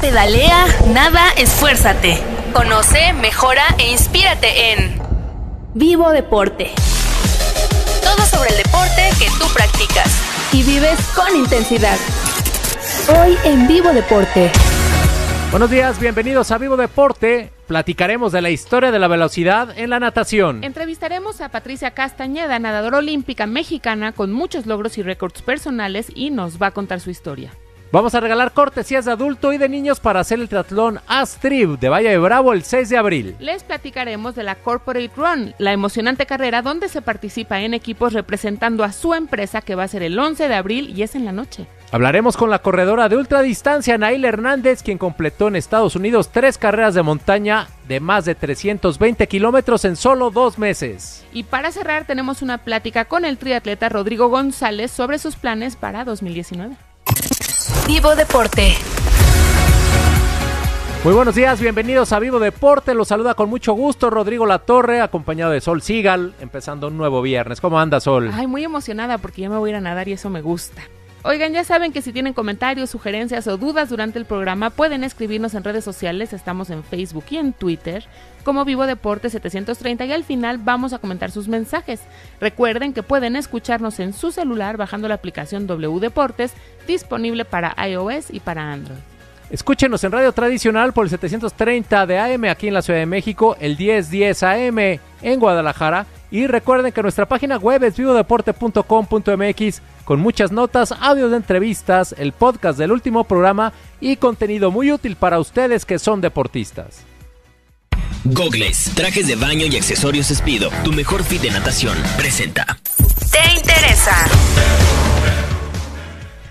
pedalea, nada, esfuérzate. Conoce, mejora e inspírate en Vivo Deporte. Todo sobre el deporte que tú practicas y vives con intensidad. Hoy en Vivo Deporte. Buenos días, bienvenidos a Vivo Deporte. Platicaremos de la historia de la velocidad en la natación. Entrevistaremos a Patricia Castañeda, nadadora olímpica mexicana con muchos logros y récords personales y nos va a contar su historia. Vamos a regalar cortesías de adulto y de niños para hacer el triatlón Astrib de Valle de Bravo el 6 de abril. Les platicaremos de la Corporate Run, la emocionante carrera donde se participa en equipos representando a su empresa que va a ser el 11 de abril y es en la noche. Hablaremos con la corredora de ultradistancia Nail Hernández, quien completó en Estados Unidos tres carreras de montaña de más de 320 kilómetros en solo dos meses. Y para cerrar tenemos una plática con el triatleta Rodrigo González sobre sus planes para 2019. Vivo Deporte. Muy buenos días, bienvenidos a Vivo Deporte. Los saluda con mucho gusto Rodrigo Latorre, acompañado de Sol Sigal, empezando un nuevo viernes. ¿Cómo anda, Sol? Ay, muy emocionada porque ya me voy a ir a nadar y eso me gusta. Oigan, ya saben que si tienen comentarios, sugerencias o dudas durante el programa, pueden escribirnos en redes sociales. Estamos en Facebook y en Twitter como Vivo Deporte 730 y al final vamos a comentar sus mensajes. Recuerden que pueden escucharnos en su celular bajando la aplicación W Deportes disponible para iOS y para Android. Escúchenos en radio tradicional por el 730 de AM aquí en la Ciudad de México, el 1010 AM en Guadalajara y recuerden que nuestra página web es vivodeporte.com.mx con muchas notas, audio de entrevistas, el podcast del último programa y contenido muy útil para ustedes que son deportistas. Gogles, trajes de baño y accesorios Speedo, tu mejor fit de natación, presenta. ¿Te interesa?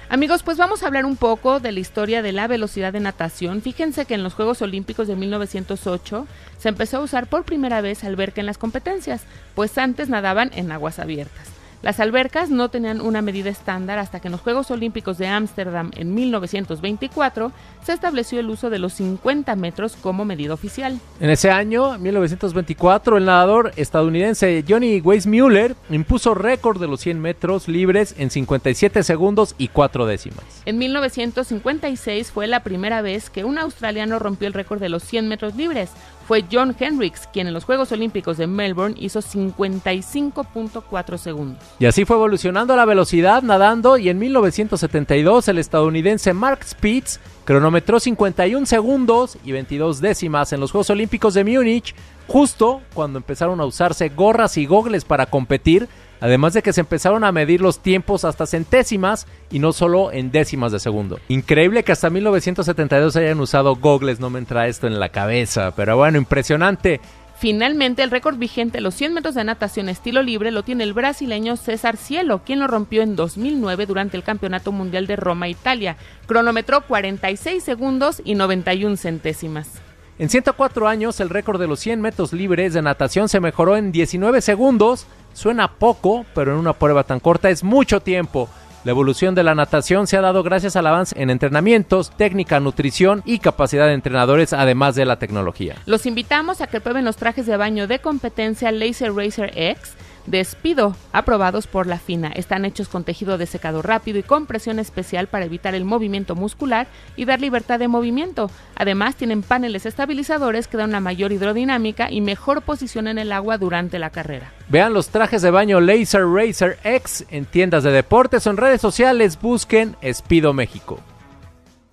Amigos, pues vamos a hablar un poco de la historia de la velocidad de natación. Fíjense que en los Juegos Olímpicos de 1908 se empezó a usar por primera vez alberca en las competencias, pues antes nadaban en aguas abiertas. Las albercas no tenían una medida estándar hasta que en los Juegos Olímpicos de Ámsterdam en 1924 se estableció el uso de los 50 metros como medida oficial. En ese año, 1924, el nadador estadounidense Johnny Weissmuller impuso récord de los 100 metros libres en 57 segundos y 4 décimas. En 1956 fue la primera vez que un australiano rompió el récord de los 100 metros libres, fue John Hendricks, quien en los Juegos Olímpicos de Melbourne hizo 55.4 segundos. Y así fue evolucionando la velocidad nadando y en 1972 el estadounidense Mark Spitz cronometró 51 segundos y 22 décimas en los Juegos Olímpicos de Múnich, justo cuando empezaron a usarse gorras y gogles para competir Además de que se empezaron a medir los tiempos hasta centésimas y no solo en décimas de segundo. Increíble que hasta 1972 hayan usado gogles, no me entra esto en la cabeza, pero bueno, impresionante. Finalmente, el récord vigente los 100 metros de natación estilo libre lo tiene el brasileño César Cielo, quien lo rompió en 2009 durante el Campeonato Mundial de Roma, Italia. Cronometró 46 segundos y 91 centésimas. En 104 años, el récord de los 100 metros libres de natación se mejoró en 19 segundos. Suena poco, pero en una prueba tan corta es mucho tiempo. La evolución de la natación se ha dado gracias al avance en entrenamientos, técnica, nutrición y capacidad de entrenadores, además de la tecnología. Los invitamos a que prueben los trajes de baño de competencia Laser Racer X Despido, aprobados por la FINA. Están hechos con tejido de secado rápido y con presión especial para evitar el movimiento muscular y dar libertad de movimiento. Además, tienen paneles estabilizadores que dan una mayor hidrodinámica y mejor posición en el agua durante la carrera. Vean los trajes de baño Laser Racer X en tiendas de deportes o en redes sociales. Busquen Espido México.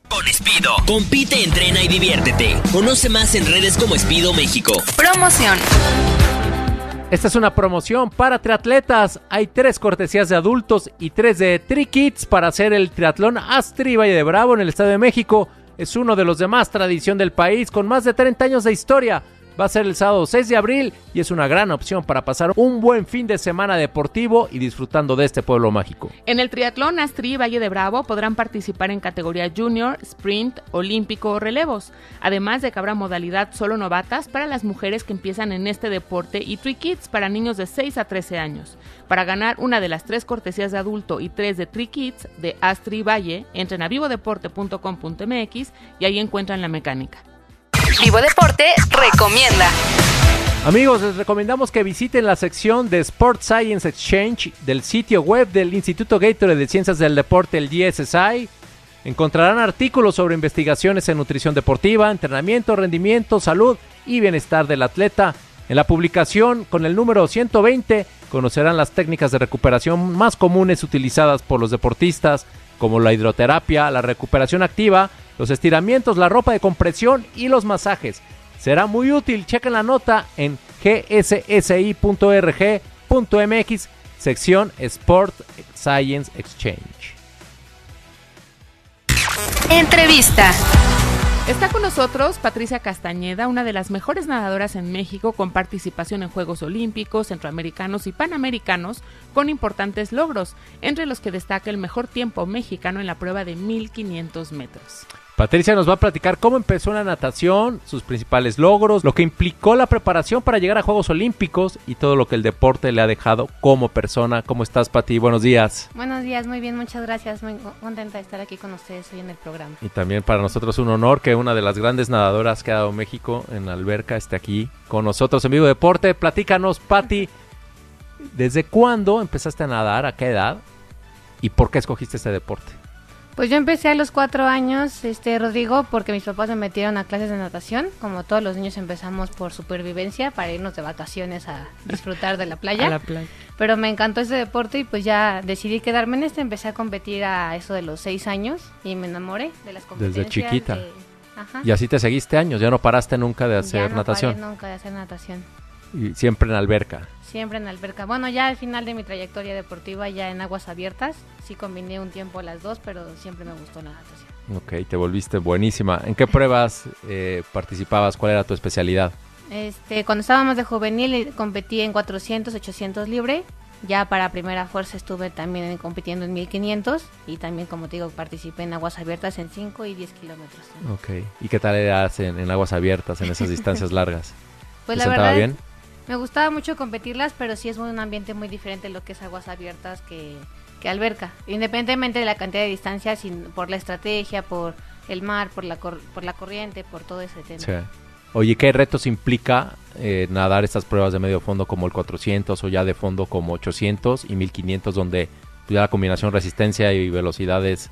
Con Espido, compite, entrena y diviértete. Conoce más en redes como Espido México. Promoción. Esta es una promoción para triatletas. Hay tres cortesías de adultos y tres de tri kits para hacer el triatlón Astri Valle de Bravo en el Estado de México. Es uno de los de más tradición del país, con más de 30 años de historia. Va a ser el sábado 6 de abril y es una gran opción para pasar un buen fin de semana deportivo y disfrutando de este pueblo mágico. En el triatlón Astri Valle de Bravo podrán participar en categoría junior, sprint, olímpico o relevos, además de que habrá modalidad solo novatas para las mujeres que empiezan en este deporte y Tri Kids para niños de 6 a 13 años. Para ganar una de las tres cortesías de adulto y tres de Tri Kids de Astri Valle, entren a vivodeporte.com.mx y ahí encuentran la mecánica. Vivo Deporte recomienda. Amigos, les recomendamos que visiten la sección de Sport Science Exchange del sitio web del Instituto Gatorade de Ciencias del Deporte, el DSSI. Encontrarán artículos sobre investigaciones en nutrición deportiva, entrenamiento, rendimiento, salud y bienestar del atleta. En la publicación con el número 120 conocerán las técnicas de recuperación más comunes utilizadas por los deportistas, como la hidroterapia, la recuperación activa, los estiramientos, la ropa de compresión y los masajes. Será muy útil, chequen la nota en gssi.org.mx, sección Sport Science Exchange. Entrevista. Está con nosotros Patricia Castañeda, una de las mejores nadadoras en México con participación en Juegos Olímpicos, Centroamericanos y Panamericanos con importantes logros, entre los que destaca el mejor tiempo mexicano en la prueba de 1500 metros. Patricia nos va a platicar cómo empezó la natación, sus principales logros, lo que implicó la preparación para llegar a Juegos Olímpicos y todo lo que el deporte le ha dejado como persona. ¿Cómo estás, Pati? Buenos días. Buenos días, muy bien, muchas gracias. Muy contenta de estar aquí con ustedes hoy en el programa. Y también para nosotros un honor que una de las grandes nadadoras que ha dado México en alberca esté aquí con nosotros en Vivo Deporte. Platícanos, Pati, ¿desde cuándo empezaste a nadar? ¿A qué edad? ¿Y por qué escogiste este deporte? Pues yo empecé a los cuatro años, este Rodrigo, porque mis papás me metieron a clases de natación. Como todos los niños empezamos por supervivencia para irnos de vacaciones a disfrutar de la playa. A la playa. Pero me encantó ese deporte y pues ya decidí quedarme en este. Empecé a competir a eso de los seis años y me enamoré de las competencias. Desde chiquita. de- Ajá. Y así te seguiste años, ya no paraste nunca de Ya hacer no natación. paré nunca de hacer natación. Y siempre en alberca. Siempre en alberca. Bueno, ya al final de mi trayectoria deportiva, ya en aguas abiertas, sí combiné un tiempo las dos, pero siempre me gustó la natación. Ok, te volviste buenísima. ¿En qué pruebas eh, participabas? ¿Cuál era tu especialidad? Este, cuando estábamos de juvenil eh, competí en 400, 800 libre. Ya para primera fuerza estuve también en- compitiendo en 1500 y también, como te digo, participé en aguas abiertas en 5 y 10 kilómetros. Ok. ¿Y qué tal eras en, en aguas abiertas, en esas distancias largas? Pues ¿Te la sentaba verdad, bien? Me gustaba mucho competirlas, pero sí es un ambiente muy diferente lo que es aguas abiertas que, que alberca. Independientemente de la cantidad de distancia, sin, por la estrategia, por el mar, por la, cor- por la corriente, por todo ese tema. Sí. Oye, ¿qué retos implica eh, nadar estas pruebas de medio fondo como el 400 o ya de fondo como 800 y 1500 donde ya la combinación resistencia y velocidad es,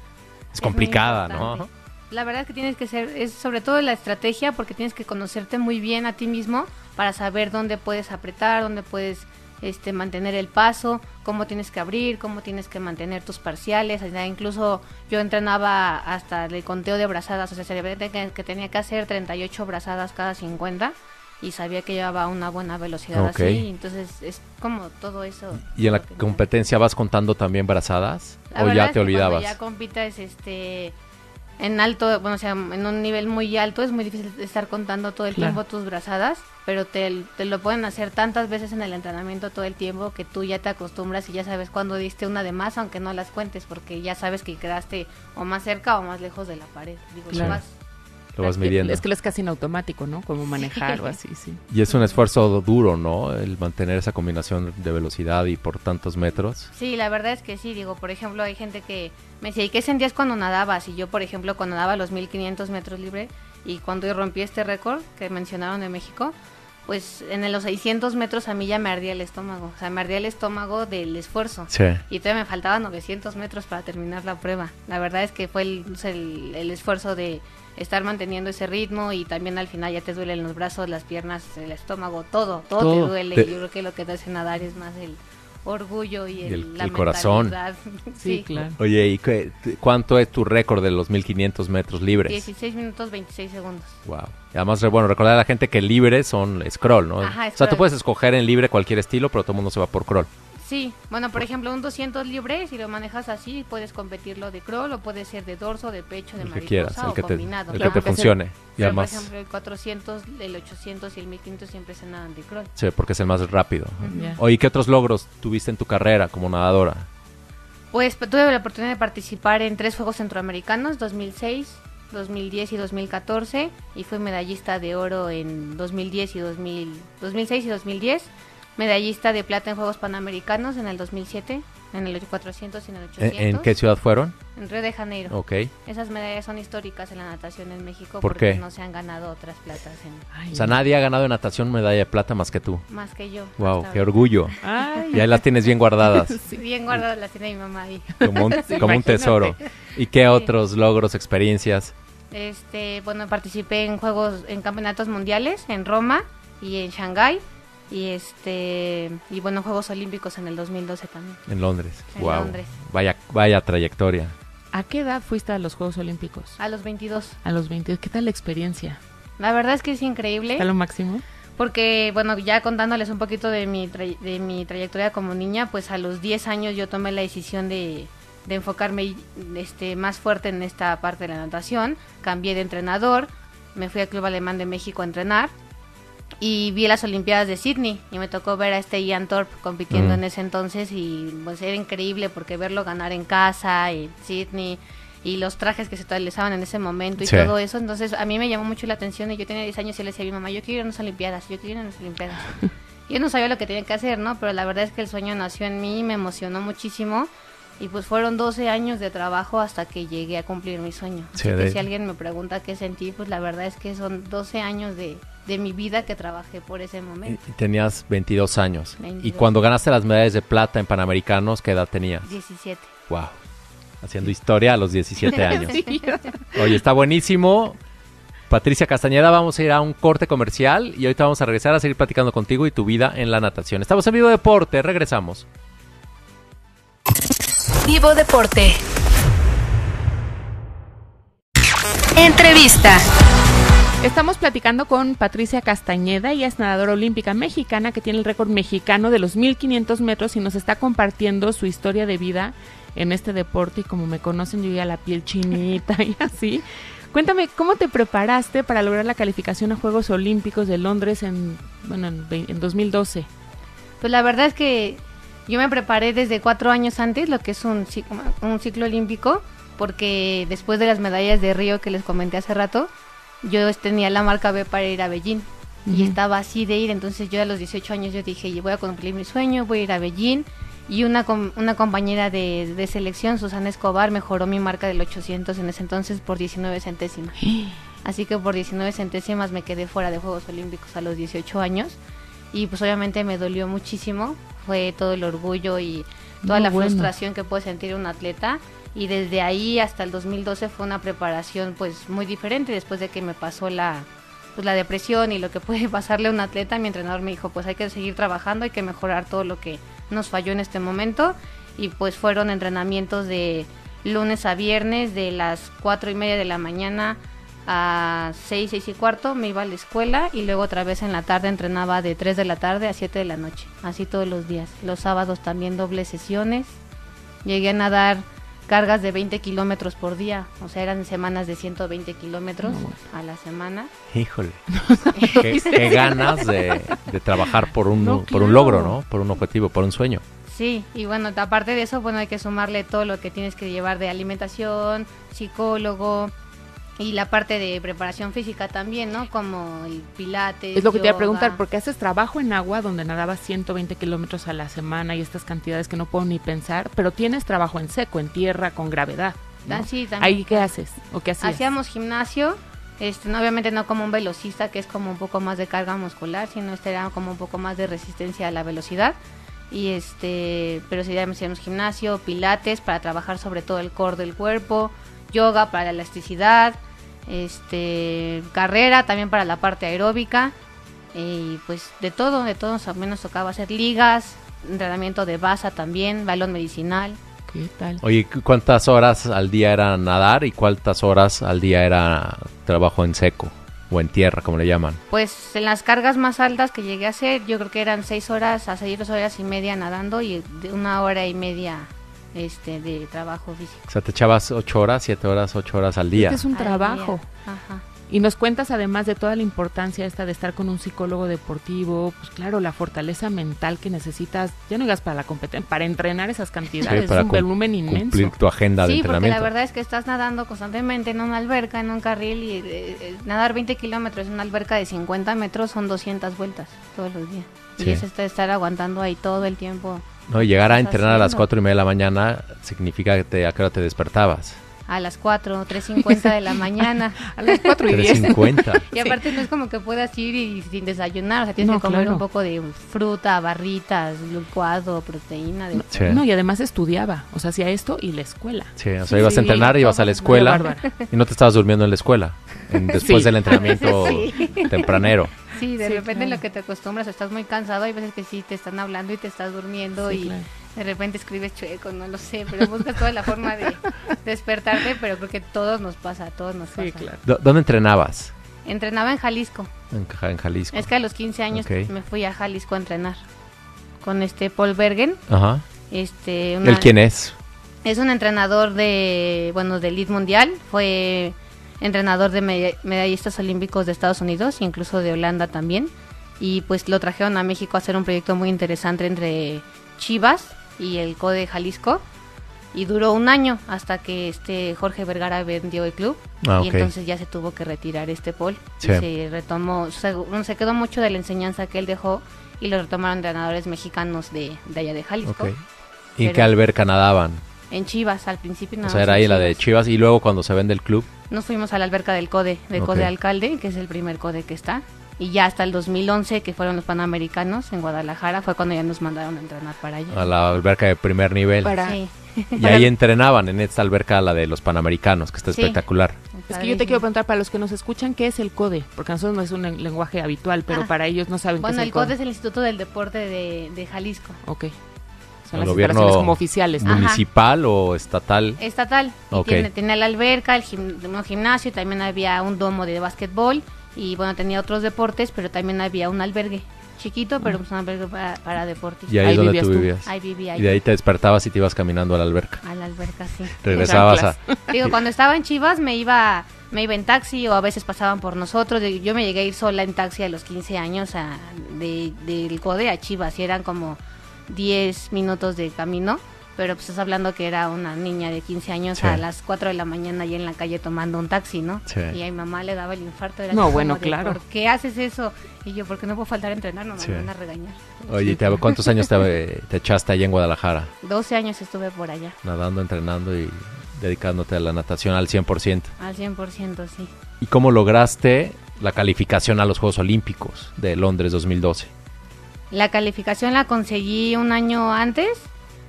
es complicada, ¿no? La verdad es que tienes que ser, es sobre todo la estrategia, porque tienes que conocerte muy bien a ti mismo para saber dónde puedes apretar, dónde puedes este, mantener el paso, cómo tienes que abrir, cómo tienes que mantener tus parciales. incluso yo entrenaba hasta el conteo de brazadas, o sea, sabía que, que tenía que hacer 38 brazadas cada 50 y sabía que llevaba una buena velocidad así. Entonces es como todo eso. ¿Y en la competencia vas contando también brazadas? la ¿O ya te olvidabas? ya compitas este en alto, bueno, o sea, en un nivel muy alto es muy difícil estar contando todo el Claro. tiempo tus brazadas, pero te, te lo pueden hacer tantas veces en el entrenamiento todo el tiempo que tú ya te acostumbras y ya sabes cuándo diste una de más, aunque no las cuentes, porque ya sabes que quedaste o más cerca o más lejos de la pared. Digo, Claro. Lo vas Es que- midiendo. Es que lo es casi en automático, ¿no? Como manejar o así, sí. Y es un esfuerzo duro, ¿no? El mantener esa combinación de velocidad y por tantos metros. Sí, la verdad es que sí, digo, por ejemplo, hay gente que me decía, ¿y qué sentías cuando nadabas? Y yo, por ejemplo, cuando nadaba los 1500 metros libre y cuando yo rompí este récord que mencionaron de México, pues en los 600 metros a mí ya me ardía el estómago, o sea, me ardía el estómago del esfuerzo. Sí. Y todavía me faltaban 900 metros para terminar la prueba. La verdad es que fue el esfuerzo de estar manteniendo ese ritmo y también al final ya te duelen los brazos, las piernas, el estómago, todo, todo, Todo. te duele. Te- yo creo que lo que te hace nadar es más el orgullo y, Y el, el- la el corazón. mentalidad. Sí, claro. Oye, ¿y qué- cuánto es tu récord de los 1500 metros libres? 16 minutos 26 segundos. Wow. Y además, bueno, recordar a la gente que libres son scroll, ¿no? Ajá, o sea, tú puedes escoger en libre cualquier estilo, pero todo el mundo se va por crawl. Sí, bueno, por ejemplo, un 200 libre, si lo manejas así, puedes competirlo de crawl o puede ser de dorso, de pecho, de El que mariposa quieras, el o que te, combinado. el que te funcione. Y Pero, además, por ejemplo, el 400, el 800 y el 1500 siempre se nadan de crawl. sí, porque es el más rápido. Ya. Oye, ¿qué otros logros tuviste en tu carrera como nadadora? Pues tuve la oportunidad de participar en tres Juegos Centroamericanos, 2006, 2010 y 2014, y fui medallista de oro en 2010 y 2000, 2006 y 2010. Medallista de plata en Juegos Panamericanos en el 2007, en el 400 y en el 800. ¿En, en qué ciudad fueron? En Río de Janeiro. Ok. Esas medallas son históricas en la natación en México ¿Por porque qué? no se han ganado otras platas en, Ay, O sea, nadie ha ganado en natación medalla de plata más que tú. más que yo. Wow, qué ahora. orgullo. Ay. Y ahí las tienes bien guardadas, Bien guardadas las tiene mi mamá ahí. como un, Sí, como un imagínate. tesoro. ¿Y qué otros logros, experiencias? Este, bueno, participé en juegos, en campeonatos mundiales en Roma y en Shanghái y este y bueno, Juegos Olímpicos en el 2012 también. En Londres. En wow. Londres. Vaya, vaya trayectoria. ¿A qué edad fuiste a los Juegos Olímpicos? A los 22. A los 20. ¿Qué tal la experiencia? La verdad es que es increíble ¿Está lo máximo? porque bueno, ya contándoles un poquito de mi de mi trayectoria como niña, pues a los 10 años yo tomé la decisión de de enfocarme este más fuerte en esta parte de la natación, cambié de entrenador, me fui al Club Alemán de México a entrenar y vi las Olimpiadas de Sydney y me tocó ver a este Ian Thorpe compitiendo Mm. en ese entonces y pues era increíble porque verlo ganar en casa en Sydney y los trajes que se utilizaban en ese momento y Sí. todo eso, entonces a mí me llamó mucho la atención y yo tenía 10 años y le decía a mi mamá, yo quiero ir a unas Olimpiadas, yo quiero ir a unas Olimpiadas. yo no sabía lo que tenía que hacer, ¿no? Pero la verdad es que el sueño nació en mí y me emocionó muchísimo y pues fueron 12 años de trabajo hasta que llegué a cumplir mi sueño. Sí, Así que de- si alguien me pregunta qué sentí, pues la verdad es que son 12 años de, de mi vida que trabajé por ese momento. y tenías 22 años. Y 22. cuando ganaste las medallas de plata en Panamericanos, ¿qué edad tenías? 17. Wow. Haciendo historia a los 17 años. Sí. Oye, está buenísimo. Patricia Castañeda, vamos a ir a un corte comercial y ahorita vamos a regresar a seguir platicando contigo y tu vida en la natación. Estamos en Vivo Deporte, regresamos. Vivo Deporte. Entrevista. Estamos platicando con Patricia Castañeda, ella es nadadora olímpica mexicana que tiene el récord mexicano de los 1500 metros y nos está compartiendo su historia de vida en este deporte y como me conocen yo ya la piel chinita y así. Cuéntame, ¿cómo te preparaste para lograr la calificación a Juegos Olímpicos de Londres en, bueno, en, ve- en 2012? Pues la verdad es que yo me preparé desde cuatro años antes, lo que es un, un ciclo olímpico, porque después de las medallas de Río que les comenté hace rato, yo tenía la marca B para ir a Beijing. Y estaba así de ir, entonces yo a los 18 años yo dije, voy a cumplir mi sueño, voy a ir a Beijing. Y una, com- una compañera de, de selección, Susana Escobar, mejoró mi marca del 800 en ese entonces por 19 centésimas. Así que por 19 centésimas me quedé fuera de Juegos Olímpicos a los 18 años. Y pues obviamente me dolió muchísimo. Fue todo el orgullo y toda la bueno. frustración que puede sentir un atleta. Y desde ahí hasta el 2012 fue una preparación pues muy diferente después de que me pasó la, pues, la depresión y lo que puede pasarle a un atleta. Mi entrenador me dijo pues hay que seguir trabajando, hay que mejorar todo lo que nos falló en este momento. Y pues fueron entrenamientos de lunes a viernes de las cuatro y media de la mañana a 6, 6 y cuarto me iba a la escuela y luego otra vez en la tarde entrenaba de 3 de la tarde a 7 de la noche, así todos los días. Los sábados también dobles sesiones. Llegué a nadar cargas de 20 kilómetros por día, o sea, eran semanas de 120 kilómetros a la semana. Híjole. qué, qué ganas de, de trabajar por un, No, por un logro, ¿no? Por un objetivo, por un sueño. Sí, y bueno, aparte de eso, bueno, hay que sumarle todo lo que tienes que llevar de alimentación, psicólogo y la parte de preparación física también, ¿no? Como el pilates. Es lo que te iba a preguntar, porque haces trabajo en agua donde nadabas 120 kilómetros a la semana y estas cantidades que no puedo ni pensar, pero tienes trabajo en seco, en tierra, con gravedad. ¿no? Ah, sí, también. ¿Ahí qué haces? ¿O qué hacías? Hacíamos gimnasio, este, no, obviamente no como un velocista que es como un poco más de carga muscular, sino este era como un poco más de resistencia a la velocidad. Y este, pero sí hacíamos gimnasio, pilates para trabajar sobre todo el core del cuerpo, yoga para la elasticidad, este, carrera también para la parte aeróbica y pues de todo, de todo, al menos tocaba hacer ligas, entrenamiento de basa también, balón medicinal. ¿Qué tal? Oye, ¿cu- ¿cuántas horas al día era nadar y cuántas horas al día era trabajo en seco o en tierra, como le llaman? Pues en las cargas más altas que llegué a hacer, yo creo que eran seis horas a seis horas y media nadando y de una hora y media este de trabajo físico. O sea, te echabas ocho horas, siete horas, ocho horas al día. Es que es un Al trabajo. día. Ajá. Y nos cuentas además de toda la importancia esta de estar con un psicólogo deportivo, pues claro, la fortaleza mental que necesitas, ya no digas para la competencia, para entrenar esas cantidades, para es un volumen inmenso. Cumplir tu agenda de Sí, porque entrenamiento. la verdad es que estás nadando constantemente en una alberca, en un carril y eh, eh, nadar 20 kilómetros en una alberca de 50 metros son 200 vueltas todos los días. Sí. Y es este- estar aguantando ahí todo el tiempo No, y llegar a entrenar a las haciendo? cuatro y media de la mañana significa que te, a qué hora te despertabas. a las 4, 3.50 de la mañana. A las 4 y 10. 3.50. Y aparte no es como que puedas ir y sin desayunar, o sea, tienes No, que comer claro. un poco de fruta, barritas, licuado, proteína. De... Sí. No, y además estudiaba, o sea, hacía esto y la escuela. Sí, o sea, Sí, ibas sí, a entrenar, ibas a la escuela y no te estabas durmiendo en la escuela. en- después Sí. del entrenamiento Sí. tempranero. Sí, de Sí, repente en claro. lo que te acostumbras, estás muy cansado, hay veces que sí te están hablando y te estás durmiendo Sí, y claro. de repente escribes chueco, no lo sé, pero buscas toda la forma de despertarte, pero creo que todos nos pasa, a todos nos pasa. Sí, claro. ¿Dónde entrenabas? Entrenaba en Jalisco. En, Jalisco. Es que a los 15 años me fui a Jalisco a entrenar con este Paul Bergen. Ajá. Este, una- ¿El quién es? Es un entrenador de, bueno, de elite mundial. Fue entrenador de meda- medallistas olímpicos de Estados Unidos, incluso de Holanda también. Y pues lo trajeron a México a hacer un proyecto muy interesante entre Chivas y el CODE Jalisco. Y duró un año hasta que este Jorge Vergara vendió el club. Ah, Y entonces ya se tuvo que retirar este Paul. Sí. Y se retomó, se, se quedó mucho de la enseñanza que él dejó y lo retomaron entrenadores mexicanos de, de allá de Jalisco. Ok. ¿Y qué alberca nadaban? En Chivas, al principio O nada sea, más era ahí la de. Chivas y luego cuando se vende el club. Nos fuimos a la alberca del CODE, del Ok. CODE Alcalde, que es el primer CODE que está. Y ya hasta el 2011, que fueron los Panamericanos en Guadalajara, fue cuando ya nos mandaron a entrenar para allá. a la alberca de primer nivel. Para- Sí. Y ahí entrenaban en esta alberca, la de los Panamericanos, que está Sí. espectacular. Es que yo te quiero preguntar para los que nos escuchan qué es el CODE, porque a nosotros no es un len- lenguaje habitual, pero Ah. para ellos no saben Bueno, qué es el el CODE CODE. es el Instituto del Deporte de, de Jalisco. Ok. Son El las instalaciones como oficiales. Ajá. ¿Municipal o estatal? Estatal. Y Ok. tiene, tenía la alberca, el gim- un gimnasio, también había un domo de básquetbol. Y bueno, tenía otros deportes, pero también había un albergue chiquito, pero pues un albergue para, para deportistas. Y ahí, Ahí es donde vivías tú vivías. Ahí vivía Y de ahí te despertabas y te ibas caminando a la alberca. a la alberca, sí. Regresabas a... Digo, cuando estaba en Chivas me iba me iba en taxi o a veces pasaban por nosotros. Yo me llegué a ir sola en taxi a los 15 años a, de, del CODE a Chivas y eran como 10 minutos de camino. Pero pues estás hablando que era una niña de 15 años Sí. a las 4 de la mañana ahí en la calle tomando un taxi, ¿no? Sí. Y a mi mamá le daba el infarto. Era No, bueno, de, claro. ¿Por qué haces eso? Y yo, porque no puedo faltar a entrenar, no me Sí. van a regañar. Oye, ¿te- ¿cuántos años te, te echaste allá en Guadalajara? 12 años estuve por allá, Nadando, entrenando y dedicándote a la natación al 100%. al 100%, sí. ¿Y cómo lograste la calificación a los Juegos Olímpicos de Londres 2012? La calificación la conseguí un año antes,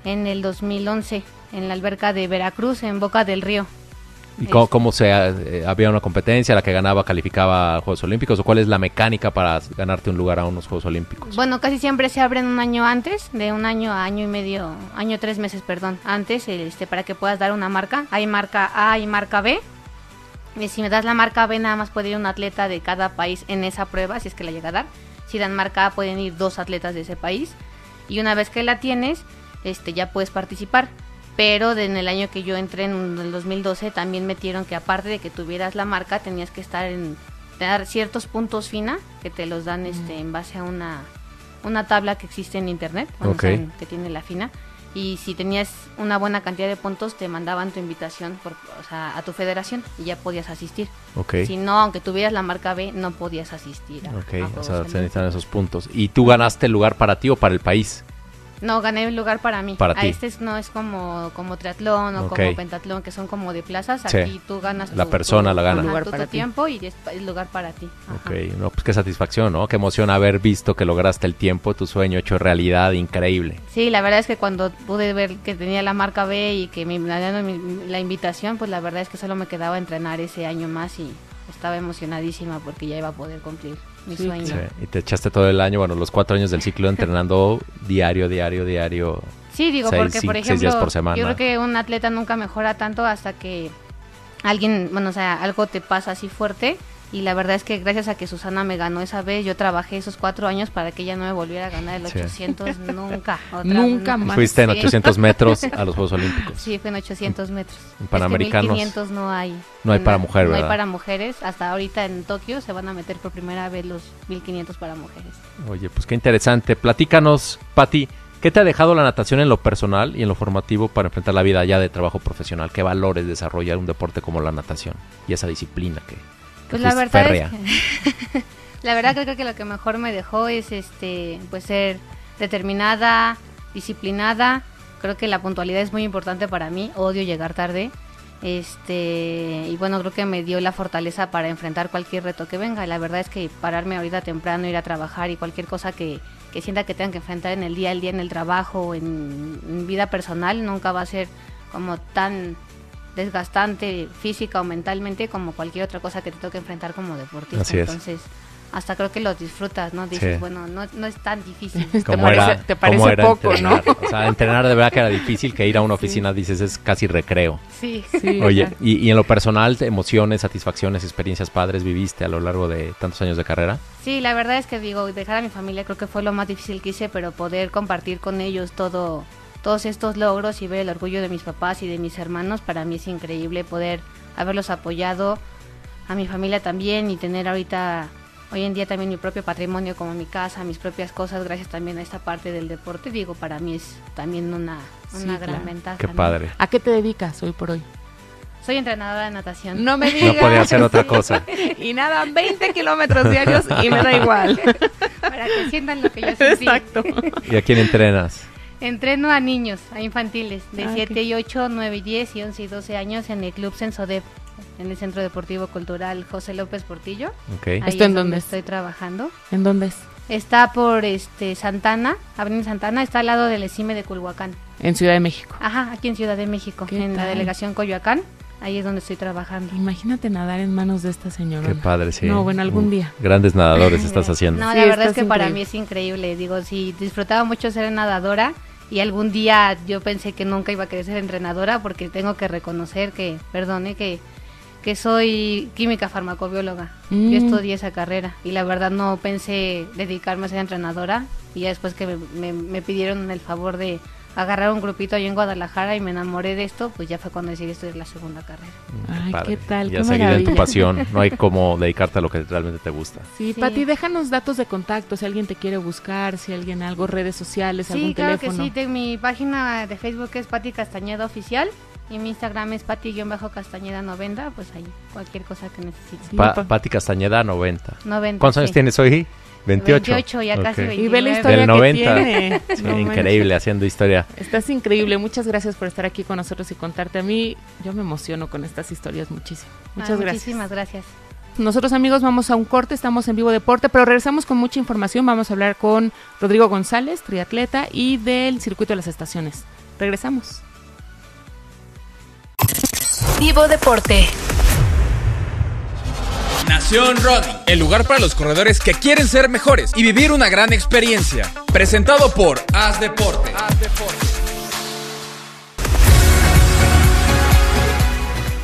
en el 2011, en la alberca de Veracruz, en Boca del Río. ¿Y cómo, se eh, había una competencia, la que ganaba calificaba a Juegos Olímpicos? ¿O cuál es la mecánica para ganarte un lugar a unos Juegos Olímpicos? Bueno, casi siempre se abren un año antes, de un año a año y medio, año tres meses, perdón, antes, este, para que puedas dar una marca. Hay marca A y marca B. Y si me das la marca B, nada más puede ir un atleta de cada país en esa prueba, si es que la llega a dar. Si dan marca pueden ir dos atletas de ese país. Y una vez que la tienes, este, ya puedes participar. Pero en el año que yo entré, en el 2012, también metieron que aparte de que tuvieras la marca, tenías que estar en dar ciertos puntos FINA, que te los dan este, en base a una, una tabla que existe en internet, bueno, Ok. o sea, en- que tiene la FINA. Y si tenías una buena cantidad de puntos, te mandaban tu invitación por, o sea, a tu federación y ya podías asistir. Si no, aunque tuvieras la marca B, no podías asistir. A, a Ok, o sea, se necesitan esos puntos. ¿Y tú ganaste el lugar para ti o para el país? No, gané el lugar para mí. Para a ti. este es- no es como, como triatlón o como pentatlón, que son como de plazas. Sí. Aquí tú ganas La tu- persona tu- la gana. ajá, Lugar tu- para tu ti. tiempo y es el lugar para ti. Ajá. Ok, no, pues qué satisfacción, ¿no? Qué emoción haber visto que lograste el tiempo, tu sueño hecho realidad, increíble. Sí, la verdad es que cuando pude ver que tenía la marca B y que me me dieron mi- la invitación, pues la verdad es que solo me quedaba entrenar ese año más y estaba emocionadísima porque ya iba a poder cumplir mi Sí, sueño. Sí, y te echaste todo el año, bueno, los cuatro años del ciclo entrenando diario, diario, diario. Sí, digo, Seis, porque por seis días ejemplo, por semana. yo creo que un atleta nunca mejora tanto hasta que alguien, bueno, o sea, algo te pasa así fuerte y la verdad es que gracias a que Susana me ganó esa vez, yo trabajé esos cuatro años para que ella no me volviera a ganar el 800 nunca. Nunca más. Fuiste en 800 metros a los Juegos Olímpicos. Sí, fue en 800 metros. En Panamericanos. Es que 1500 no hay. No hay para mujeres, No hay para mujeres. Hasta ahorita en Tokio se van a meter por primera vez los 1500 para mujeres. Oye, pues qué interesante. Platícanos, Pati, ¿qué te ha dejado la natación en lo personal y en lo formativo para enfrentar la vida ya de trabajo profesional? ¿Qué valores desarrollar un deporte como la natación y esa disciplina que Pues la verdad es que, la verdad creo que lo que mejor me dejó es este pues ser determinada, disciplinada. Creo que la puntualidad es muy importante para mí. Odio llegar tarde. Este, y bueno, creo que me dio la fortaleza para enfrentar cualquier reto que venga. La verdad es que pararme ahorita temprano, ir a trabajar y cualquier cosa que, que sienta que tenga que enfrentar en el día al día, en el trabajo, en, en vida personal, nunca va a ser como tan desgastante física o mentalmente como cualquier otra cosa que te toque enfrentar como deportista. Así es. Entonces, hasta creo que lo disfrutas, ¿no? Dices, Sí. bueno, no, no es tan difícil. ¿Te ¿Cómo parece- era, te parece cómo era poco, no? entrenar? O sea, entrenar de verdad que era difícil, que ir a una oficina, dices, es casi recreo. Sí. Sí, Oye, y, y en lo personal, emociones, satisfacciones, experiencias padres viviste a lo largo de tantos años de carrera? Sí, la verdad es que digo, dejar a mi familia creo que fue lo más difícil que hice, pero poder compartir con ellos todo, todos estos logros y ver el orgullo de mis papás y de mis hermanos, para mí es increíble poder haberlos apoyado, a mi familia también y tener ahorita, hoy en día también mi propio patrimonio como mi casa, mis propias cosas, gracias también a esta parte del deporte, digo, para mí es también una, una Sí, gran claro. ventaja. Qué ¿no? padre. ¿A qué te dedicas hoy por hoy? Soy entrenadora de natación. No me digas. No podía hacer otra cosa. Y nada, 20 kilómetros diarios y me da igual. Para que sientan lo que yo sentí. Exacto. ¿Y a quién entrenas? Entreno a niños, a infantiles, de Ah, 7 qué- y 8, 9 y 10 y 11 y 12 años en el Club Sensodep, en el Centro Deportivo Cultural José López Portillo. Ok. Ahí ¿Esto es en dónde es? estoy trabajando. ¿En dónde es? Está por este Santana, Avenida Santana, está al lado del ECIME de Culhuacán. En Ciudad de México. Ajá, aquí en Ciudad de México, ¿Qué en la delegación Coyoacán. Ahí es donde estoy trabajando. Imagínate nadar en manos de esta señora. Qué padre, sí. No, bueno, algún Mm, día. Grandes nadadores estás haciendo. No, Sí, la verdad es que para mí es increíble. Digo, sí, disfrutaba mucho ser nadadora y algún día yo pensé que nunca iba a querer ser entrenadora porque tengo que reconocer que, perdone, que, que soy química farmacobióloga. Mm. Yo estudié esa carrera y la verdad no pensé dedicarme a ser entrenadora y ya después que me, me- me pidieron el favor de agarrar un grupito ahí en Guadalajara y me enamoré de esto, pues ya fue cuando decidí estudiar la segunda carrera. Ay, Padre. qué tal, Y a qué seguir en tu pasión. No hay como dedicarte a lo que realmente te gusta. Sí, Sí. Pati, déjanos datos de contacto, si alguien te quiere buscar, si alguien algo, redes sociales, Sí, algún claro teléfono. que sí. de- mi página de Facebook es Pati Castañeda Oficial y mi Instagram es Pati-Castañeda 90. Pues ahí, cualquier cosa que necesites. Sí, Pa- pa- Pati Castañeda, 90. 90. ¿Cuántos años sí. tienes hoy? 28. 28, ya casi Ok. 29. Y ve la historia Del que 90. tiene. Sí, No increíble, haciendo historia. Estás increíble. Muchas gracias por estar aquí con nosotros y contarte. A mí, yo me emociono con estas historias muchísimo. Muchas Ah, gracias. Muchísimas gracias. Nosotros amigos vamos a un corte, estamos en vivo deporte, pero regresamos con mucha información. Vamos a hablar con Rodrigo González, triatleta, y del circuito de las estaciones. Regresamos. Vivo Deporte. Nación Running, el lugar para los corredores que quieren ser mejores y vivir una gran experiencia. Presentado por Haz Deporte.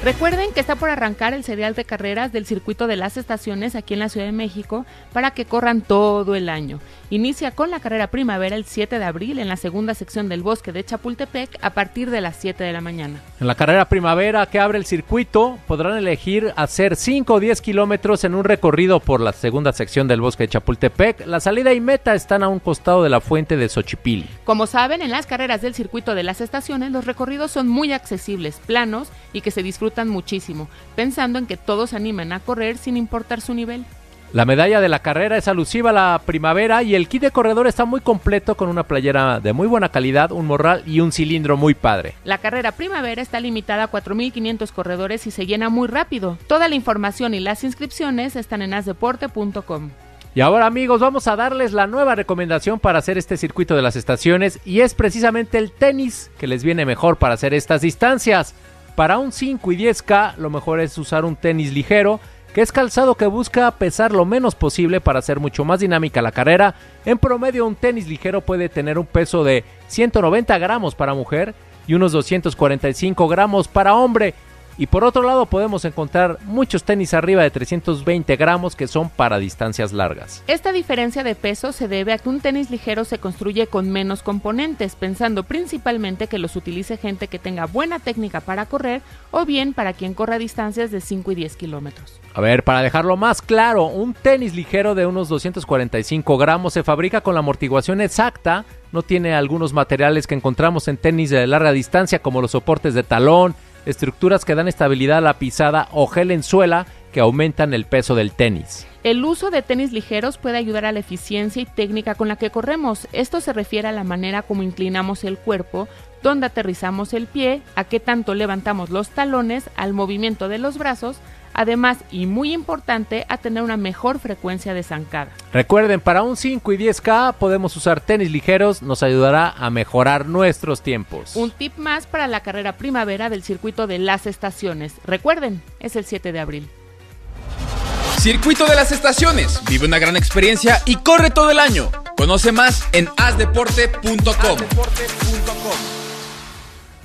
Recuerden que está por arrancar el serial de carreras del circuito de las estaciones aquí en la Ciudad de México para que corran todo el año. Inicia con la carrera primavera el 7 de abril en la segunda sección del bosque de Chapultepec a partir de las 7 de la mañana. En la carrera primavera que abre el circuito, podrán elegir hacer 5 o 10 kilómetros en un recorrido por la segunda sección del bosque de Chapultepec. La salida y meta están a un costado de la fuente de Xochipilli. Como saben, en las carreras del circuito de las estaciones los recorridos son muy accesibles, planos y que se disfrutan muchísimo, pensando en que todos se animen a correr sin importar su nivel. La medalla de la carrera es alusiva a la primavera y el kit de corredor está muy completo con una playera de muy buena calidad, un morral y un cilindro muy padre. La carrera primavera está limitada a 4.500 corredores y se llena muy rápido. Toda la información y las inscripciones están en asdeporte.com. Y ahora amigos, vamos a darles la nueva recomendación para hacer este circuito de las estaciones y es precisamente el tenis que les viene mejor para hacer estas distancias. Para un 5 y 10K lo mejor es usar un tenis ligero, que es calzado que busca pesar lo menos posible para hacer mucho más dinámica la carrera. En promedio un tenis ligero puede tener un peso de 190 gramos para mujer y unos 245 gramos para hombre. Y por otro lado podemos encontrar muchos tenis arriba de 320 gramos que son para distancias largas. Esta diferencia de peso se debe a que un tenis ligero se construye con menos componentes, pensando principalmente que los utilice gente que tenga buena técnica para correr o bien para quien corra distancias de 5 y 10 kilómetros. A ver, para dejarlo más claro, un tenis ligero de unos 245 gramos se fabrica con la amortiguación exacta, no tiene algunos materiales que encontramos en tenis de larga distancia como los soportes de talón, estructuras que dan estabilidad a la pisada o gel en suela que aumentan el peso del tenis. El uso de tenis ligeros puede ayudar a la eficiencia y técnica con la que corremos. Esto se refiere a la manera como inclinamos el cuerpo, dónde aterrizamos el pie, a qué tanto levantamos los talones, al movimiento de los brazos, además y muy importante a tener una mejor frecuencia de zancada. Recuerden, para un 5 y 10K podemos usar tenis ligeros, nos ayudará a mejorar nuestros tiempos. Un tip más para la carrera primavera del circuito de las estaciones. Recuerden, es el 7 de abril. Circuito de las estaciones. Vive una gran experiencia y corre todo el año. Conoce más en asdeporte.com.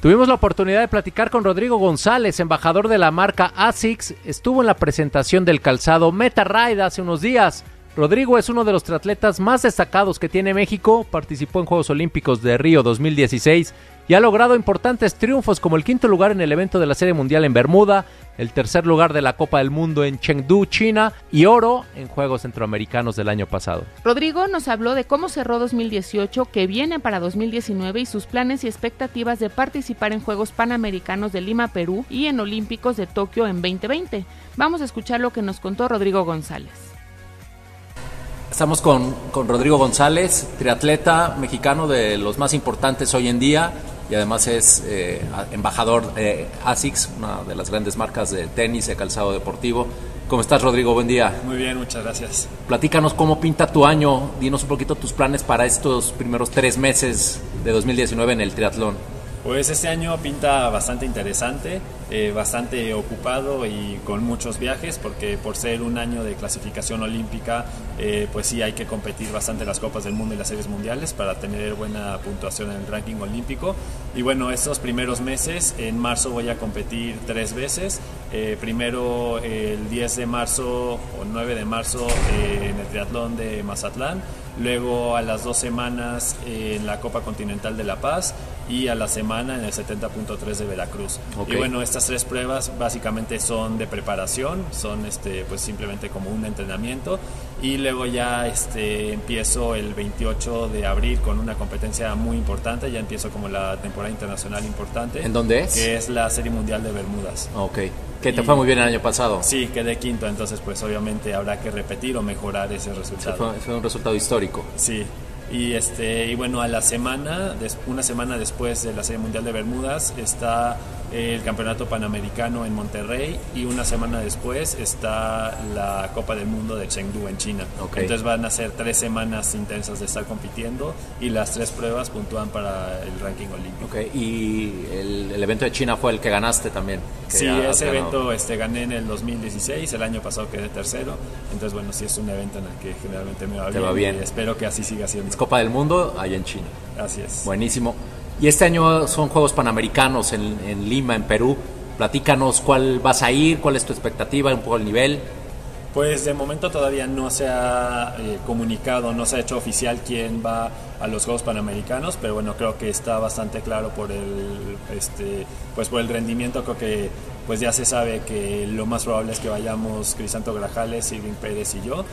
Tuvimos la oportunidad de platicar con Rodrigo González, embajador de la marca ASICS. Estuvo en la presentación del calzado Meta Ride hace unos días. Rodrigo es uno de los triatletas más destacados que tiene México, participó en Juegos Olímpicos de Río 2016 y ha logrado importantes triunfos como el quinto lugar en el evento de la Serie Mundial en Bermuda, el tercer lugar de la Copa del Mundo en Chengdu, China y oro en Juegos Centroamericanos del año pasado. Rodrigo nos habló de cómo cerró 2018, que viene para 2019 y sus planes y expectativas de participar en Juegos Panamericanos de Lima, Perú y en Olímpicos de Tokio en 2020. Vamos a escuchar lo que nos contó Rodrigo González. Estamos con, con, Rodrigo González, triatleta mexicano de los más importantes hoy en día y además es eh, embajador de ASICS, una de las grandes marcas de tenis y calzado deportivo. ¿Cómo estás, Rodrigo? Buen día. Muy bien, muchas gracias. Platícanos cómo pinta tu año. Dinos un poquito tus planes para estos primeros tres meses de 2019 en el triatlón. Pues este año pinta bastante interesante, eh, bastante ocupado y con muchos viajes, porque por ser un año de clasificación olímpica, eh, pues sí hay que competir bastante las Copas del Mundo y las Series Mundiales para tener buena puntuación en el ranking olímpico. Y bueno, estos primeros meses, en marzo voy a competir tres veces. Eh, primero el 10 de marzo o 9 de marzo en el triatlón de Mazatlán luego a las dos semanas en la Copa Continental de La Paz y a la semana en el 70.3 de Veracruz. Okay. Y bueno, estas tres pruebas básicamente son de preparación, son este pues simplemente como un entrenamiento y luego ya este empiezo el 28 de abril con una competencia muy importante, ya empiezo como la temporada internacional importante. ¿En dónde es? Que es la Serie Mundial de Bermudas. Ok. Que te y, fue muy bien el año pasado. Sí, quedé quinto, entonces pues obviamente habrá que repetir o mejorar ese resultado. Fue, fue un resultado histórico. Sí, y este y bueno a la semana una semana después de la serie mundial de Bermudas está el campeonato panamericano en Monterrey y una semana después está la Copa del Mundo de Chengdu en China. Okay. entonces van a ser tres semanas intensas de estar compitiendo y las tres pruebas puntúan para el ranking olímpico. Okay. y el, el, evento de China fue el que ganaste también que sí ese evento este gané en el 2016 el año pasado quedé tercero. Entonces bueno sí es un evento en el que generalmente me va, Te bien, va bien. y espero que así siga siendo. Es Copa del Mundo allá en China. Así es. Buenísimo y este año son Juegos Panamericanos en, Lima, en Perú. Platícanos cuál vas a ir, cuál es tu expectativa, un poco el nivel. Pues de momento todavía no se ha eh, comunicado, no se ha hecho oficial quién va a los Juegos Panamericanos, pero bueno, creo que está bastante claro por el, este, pues por el rendimiento, creo que pues ya se sabe que lo más probable es que vayamos Crisanto Grajales, Irving Pérez y yo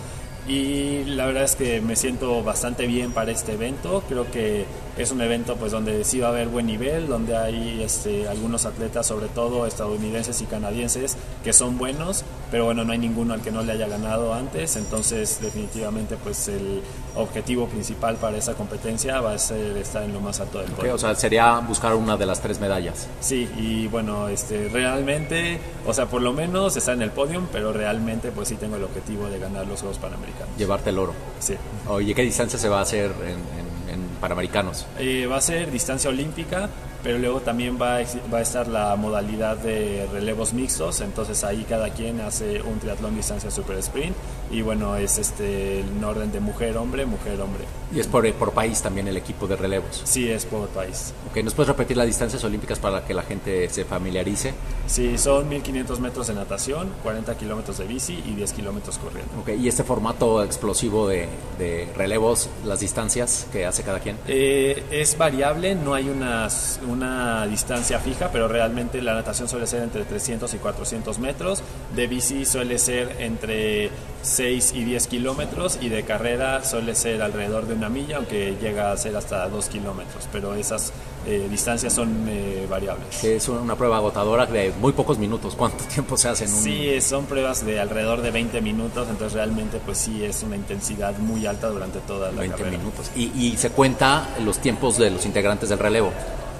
y la verdad es que me siento bastante bien para este evento. Creo que es un evento pues donde sí va a haber buen nivel, donde hay este, algunos atletas, sobre todo estadounidenses y canadienses, que son buenos, pero bueno, no hay ninguno al que no le haya ganado antes. Entonces, definitivamente, pues el objetivo principal para esa competencia va a ser estar en lo más alto del podio. Okay, o sea, sería buscar una de las tres medallas. Sí, y bueno, este, realmente, o sea, por lo menos estar en el podium, pero realmente, pues sí tengo el objetivo de ganar los Juegos Panamericanos. Llevarte el oro. Sí. Oye, ¿qué distancia se va a hacer en, en, en Panamericanos? Eh, va a ser distancia olímpica, pero luego también va a, va a, estar la modalidad de relevos mixtos, entonces ahí cada quien hace un triatlón distancia super sprint y bueno, es este en orden de mujer-hombre, mujer-hombre. Y es por, por país también el equipo de relevos. Sí, es por país. Ok, ¿nos puedes repetir las distancias olímpicas para que la gente se familiarice? Sí, son 1500 metros de natación, 40 kilómetros de bici y 10 kilómetros corriendo. Ok, ¿y este formato explosivo de, de, relevos, las distancias que hace cada quien? Eh, es variable, no hay unas, una distancia fija, pero realmente la natación suele ser entre 300 y 400 metros, de bici suele ser entre 6 y 10 kilómetros y de carrera suele ser alrededor de una milla, aunque llega a ser hasta 2 kilómetros, pero esas eh, distancias son eh, variables. Es una prueba agotadora de muy pocos minutos. ¿Cuánto tiempo se hace en un...? Sí, son pruebas de alrededor de 20 minutos, entonces realmente pues sí es una intensidad muy alta durante toda la 20 carrera. minutos. Y, y se cuenta los tiempos de los integrantes del relevo.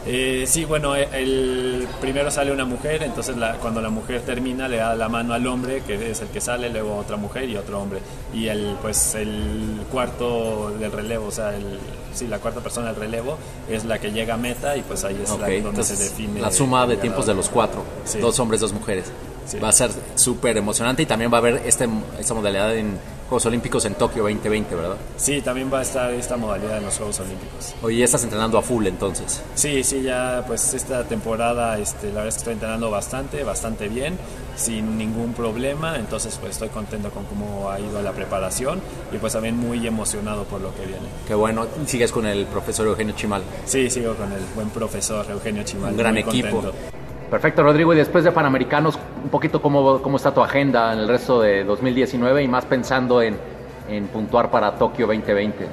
Eh, sí, bueno, el primero sale una mujer, entonces la, cuando la mujer termina le da la mano al hombre, que es el que sale, luego otra mujer y otro hombre. Y el, pues, el cuarto del relevo, o sea, el, sí, la cuarta persona del relevo es la que llega a meta y pues ahí es okay, la, donde se define. La suma de tiempos de los cuatro, sí. dos hombres, dos mujeres. Sí. Va a ser súper emocionante y también va a haber este, esta modalidad en Juegos Olímpicos en Tokio 2020, ¿verdad? Sí, también va a estar esta modalidad en los Juegos Olímpicos. Oye, ¿ya estás entrenando a full entonces? Sí, sí, ya pues esta temporada este, la verdad es que estoy entrenando bastante, bastante bien, sin ningún problema, entonces pues estoy contento con cómo ha ido la preparación y pues también muy emocionado por lo que viene. Qué bueno, ¿sigues con el profesor Eugenio Chimal? Sí, sigo con el buen profesor Eugenio Chimal. Un gran equipo. Contento. Perfecto, Rodrigo. Y después de Panamericanos, un poquito cómo, cómo está tu agenda en el resto de 2019 y más pensando en, en puntuar para Tokio 2020.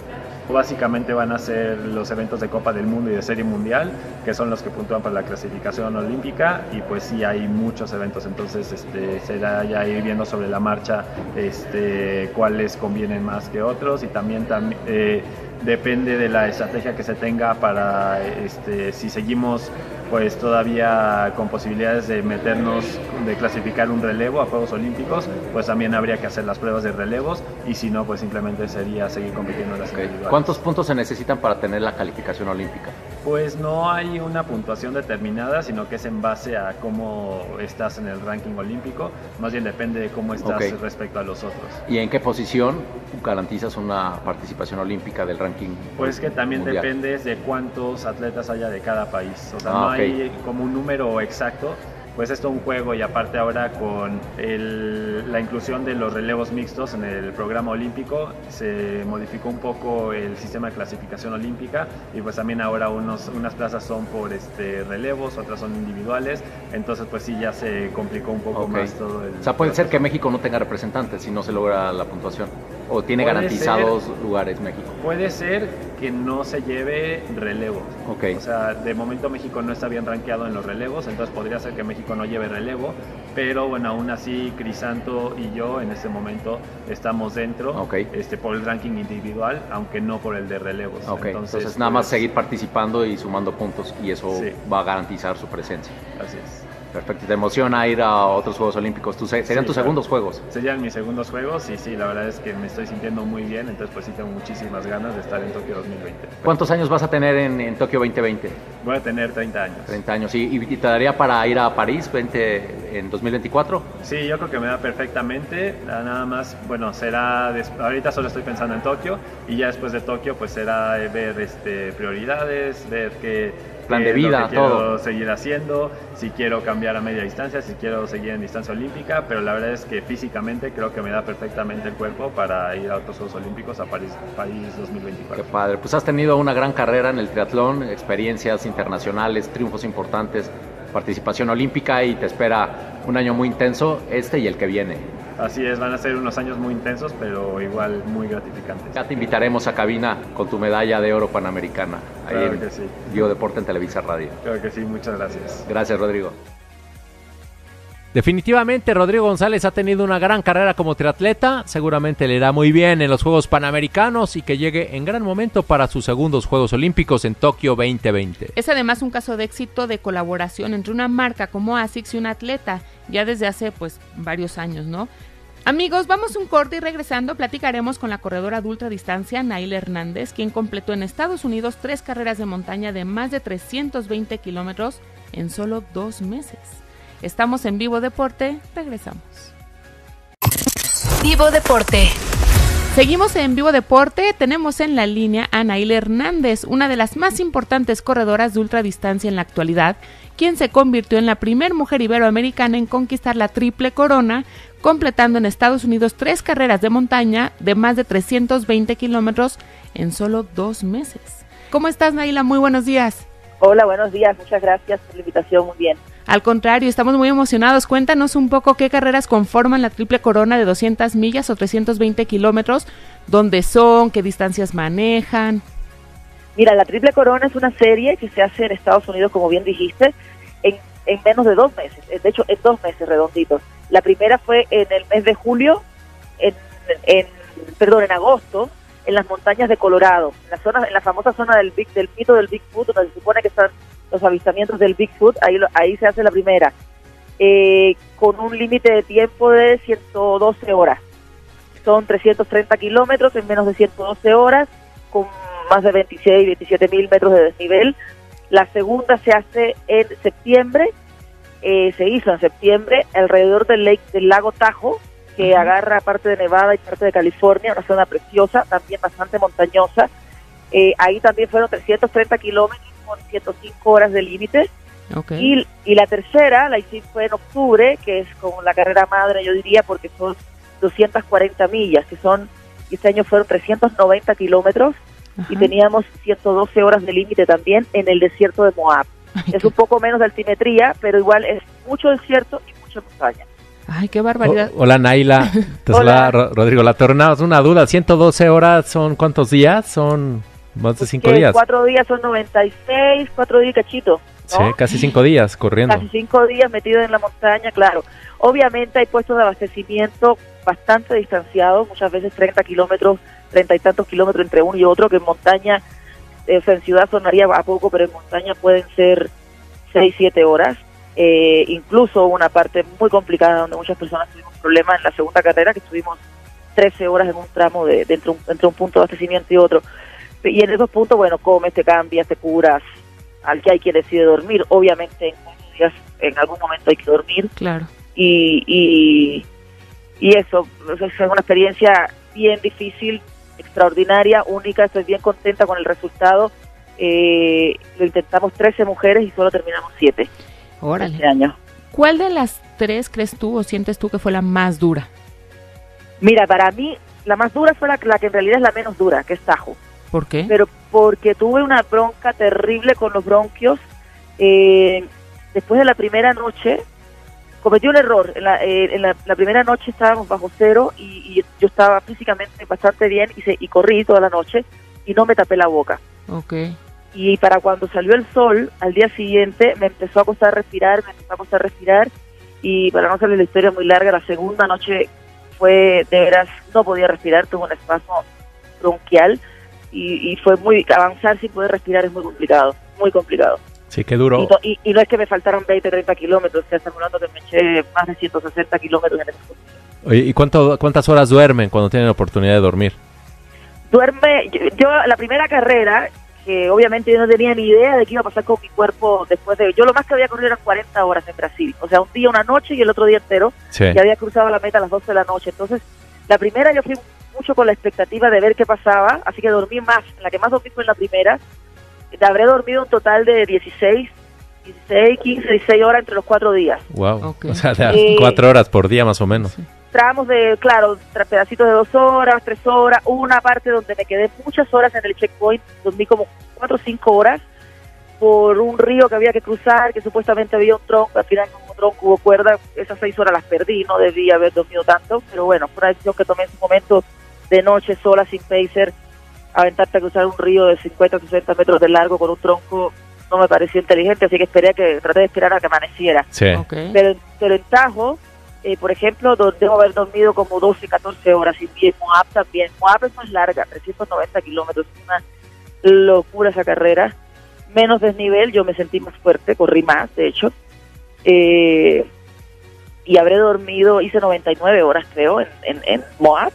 Básicamente van a ser los eventos de Copa del Mundo y de Serie Mundial, que son los que puntúan para la clasificación olímpica, y pues sí hay muchos eventos, entonces este, será ya ir viendo sobre la marcha este, cuáles convienen más que otros, y también, eh, depende de la estrategia que se tenga para este, si seguimos pues todavía con posibilidades de meternos, de clasificar un relevo a Juegos Olímpicos, pues también habría que hacer las pruebas de relevos y si no, pues simplemente sería seguir compitiendo en las okay. ¿Cuántos puntos se necesitan para tener la calificación olímpica? Pues no hay una puntuación determinada, sino que es en base a cómo estás en el ranking olímpico, más bien depende de cómo estás okay. respecto a los otros. ¿Y en qué posición garantizas una participación olímpica del ranking? Pues que también mundial? depende de cuántos atletas haya de cada país, o sea, Ah, no ok. hay como un número exacto, pues esto es un juego y aparte ahora con el- la inclusión de los relevos mixtos en el programa olímpico se modificó un poco el sistema de clasificación olímpica y pues también ahora unos, unas plazas son por este relevos, otras son individuales, entonces pues sí ya se complicó un poco más todo el O sea, puede ser que México no tenga representantes si no se logra la puntuación. O tiene garantizados lugares México. Puede ser que no se lleve relevos. Ok. O sea, de momento México no está bien rankeado en los relevos, entonces podría ser que México no lleve relevo, pero bueno, aún así Crisanto y yo en este momento estamos dentro Ok. este, por el ranking individual, aunque no por el de relevos. Ok, entonces, nada pues, más seguir participando y sumando puntos y eso Sí. va a garantizar su presencia. Así es. Perfecto. ¿Te emociona ir a otros Juegos Olímpicos? ¿Tú, se- ¿Serían Sí, tus claro. segundos Juegos? Serían mis segundos juegos y sí, la verdad es que me estoy sintiendo muy bien, entonces pues sí tengo muchísimas ganas de estar en Tokio 2020. ¿Cuántos años vas a tener en, en Tokio 2020? Voy a tener 30 años. 30 años. ¿Y, y- y te daría para ir a París 20, en 2024? Sí, yo creo que me da perfectamente. Nada más, bueno, será. Ahorita solo estoy pensando en Tokio y ya después de Tokio, pues será ver este, prioridades, ver qué. Plan qué de lo vida, que quiero todo. seguir haciendo, si quiero cambiar a media distancia, si quiero seguir en distancia olímpica, pero la verdad es que físicamente creo que me da perfectamente el cuerpo para ir a otros Juegos Olímpicos a París, París Qué 2024. padre. Pues has tenido una gran carrera en el triatlón, experiencias internacionales, triunfos importantes, participación olímpica y te espera un año muy intenso, este y el que viene. Así es, van a ser unos años muy intensos, pero igual muy gratificantes. Ya te invitaremos a cabina con tu medalla de oro panamericana. Ahí Claro en que sí. Bio Deporte en Televisa Radio. Creo que sí, muchas gracias. Gracias, Rodrigo. Definitivamente Rodrigo González ha tenido una gran carrera como triatleta, seguramente le irá muy bien en los Juegos Panamericanos y que llegue en gran momento para sus segundos Juegos Olímpicos en Tokio 2020. Es además un caso de éxito de colaboración entre una marca como ASICS y un atleta, ya desde hace pues varios años, ¿no? Amigos, vamos un corte y regresando platicaremos con la corredora de ultradistancia Naila Hernández, quien completó en Estados Unidos tres carreras de montaña de más de 320 kilómetros en solo dos meses. Estamos en Vivo Deporte, regresamos. Vivo Deporte. Seguimos en Vivo Deporte, tenemos en la línea a Naila Hernández, una de las más importantes corredoras de ultradistancia en la actualidad, quien se convirtió en la primera mujer iberoamericana en conquistar la triple corona, completando en Estados Unidos tres carreras de montaña de más de 320 kilómetros en solo dos meses. ¿Cómo estás, Naila? Muy buenos días. Hola, buenos días. Muchas gracias por la invitación. Muy bien. Al contrario, estamos muy emocionados. Cuéntanos un poco qué carreras conforman la triple corona de 200 millas o 320 kilómetros, dónde son, qué distancias manejan. Mira, la Triple Corona es una serie que se hace en Estados Unidos, como bien dijiste, en, en menos de dos meses, eh, de hecho en dos meses redonditos. La primera fue en el mes de julio, en, perdón, en agosto, en las montañas de Colorado, en la zona, en la famosa zona del Big, del mito del Bigfoot, donde se supone que están los avistamientos del Bigfoot, ahí, ahí se hace la primera, eh, con un límite de tiempo de 112 horas. Son 330 kilómetros en menos de 112 horas, con más de 26, 27 mil metros de desnivel. La segunda se hace en septiembre, eh, se hizo en septiembre alrededor del, lake, del lago Tajo, que agarra parte de Nevada y parte de California, una zona preciosa, también bastante montañosa. Eh, ahí también fueron 330 kilómetros con 105 horas de límite. Y, y, la tercera la hicimos fue en octubre, que es como la carrera madre, yo diría, porque son 240 millas, que son, este año fueron 390 kilómetros y teníamos 112 horas de límite también en el desierto de Moab. es un poco menos de altimetría, pero igual es mucho desierto y mucha montaña. Ay, qué barbaridad. hola, Naila. hola. Rodrigo, la tornada es una duda. 112 horas son cuántos días? Son más de cinco días. Cuatro días son 96, cuatro días cachito. Sí, casi cinco días corriendo. Casi cinco días metido en la montaña, claro. Obviamente hay puestos de abastecimiento bastante distanciados, muchas veces 30 kilómetros treinta y tantos kilómetros entre uno y otro, que en montaña, eh, en ciudad sonaría a poco, pero en montaña pueden ser seis, siete horas. Eh, incluso una parte muy complicada donde muchas personas tuvimos problemas en la segunda carrera, que estuvimos 13 horas en un tramo de, entre, un, entre un punto de abastecimiento y otro. Y en esos puntos, bueno, comes, te cambias, te curas, al que hay que decide dormir. Obviamente en días, en algún momento hay que dormir. Claro. Y, y, y eso, es una experiencia bien difícil, extraordinaria, única, estoy bien contenta con el resultado. Eh, lo intentamos 13 mujeres y solo terminamos 7 Órale. este año. ¿Cuál de las tres crees tú o sientes tú que fue la más dura? Mira, para mí la más dura fue la, la que en realidad es la menos dura, que es Tajo. ¿Por qué? Pero porque tuve una bronca terrible con los bronquios. Eh, después de la primera noche, cometí un error. En, la, eh, en la, primera noche estábamos bajo cero y, yo estaba físicamente bastante bien y, se, y corrí toda la noche y no me tapé la boca. Okay. Y para cuando salió el sol, al día siguiente me empezó a costar respirar, me empezó a costar respirar y para no salir la historia muy larga, la segunda noche fue de veras, no podía respirar, tuve un espasmo bronquial y, y fue muy, avanzar sin poder respirar es muy complicado, muy complicado. Sí, qué duro. Y, no es que me faltaron 20, 30 kilómetros, hasta hablando que me eché más de 160 kilómetros en ¿y cuánto, cuántas horas duermen cuando tienen la oportunidad de dormir? Duerme, yo, la primera carrera, que obviamente yo no tenía ni idea de qué iba a pasar con mi cuerpo después de... Yo lo más que había corrido eran 40 horas en Brasil, o sea, un día, una noche y el otro día entero, sí. y había cruzado la meta a las 12 de la noche. Entonces, la primera yo fui mucho con la expectativa de ver qué pasaba, así que dormí más, la que más dormí fue en la primera, habré dormido un total de 16, 16, 15, 16 horas entre los cuatro días. Wow. O sea, de cuatro horas por día más o menos. Tramos de, claro, pedacitos de dos horas, tres horas, una parte donde me quedé muchas horas en el checkpoint, dormí como cuatro o cinco horas por un río que había que cruzar, que supuestamente había un tronco, al final como tronco hubo cuerda, esas seis horas las perdí, no debía haber dormido tanto, pero bueno, fue una decisión que tomé en su momento de noche sola, sin pacer, aventarte a cruzar un río de 50 60 metros de largo con un tronco no me pareció inteligente, así que esperé que traté de esperar a que amaneciera. Pero, pero en Tajo, eh, por ejemplo, debo haber dormido como 12, 14 horas y bien, Moab también. Moab es más larga, 390 kilómetros, es una locura esa carrera. Menos desnivel, yo me sentí más fuerte, corrí más, de hecho. Eh, y habré dormido, hice 99 horas creo en, en, en Moab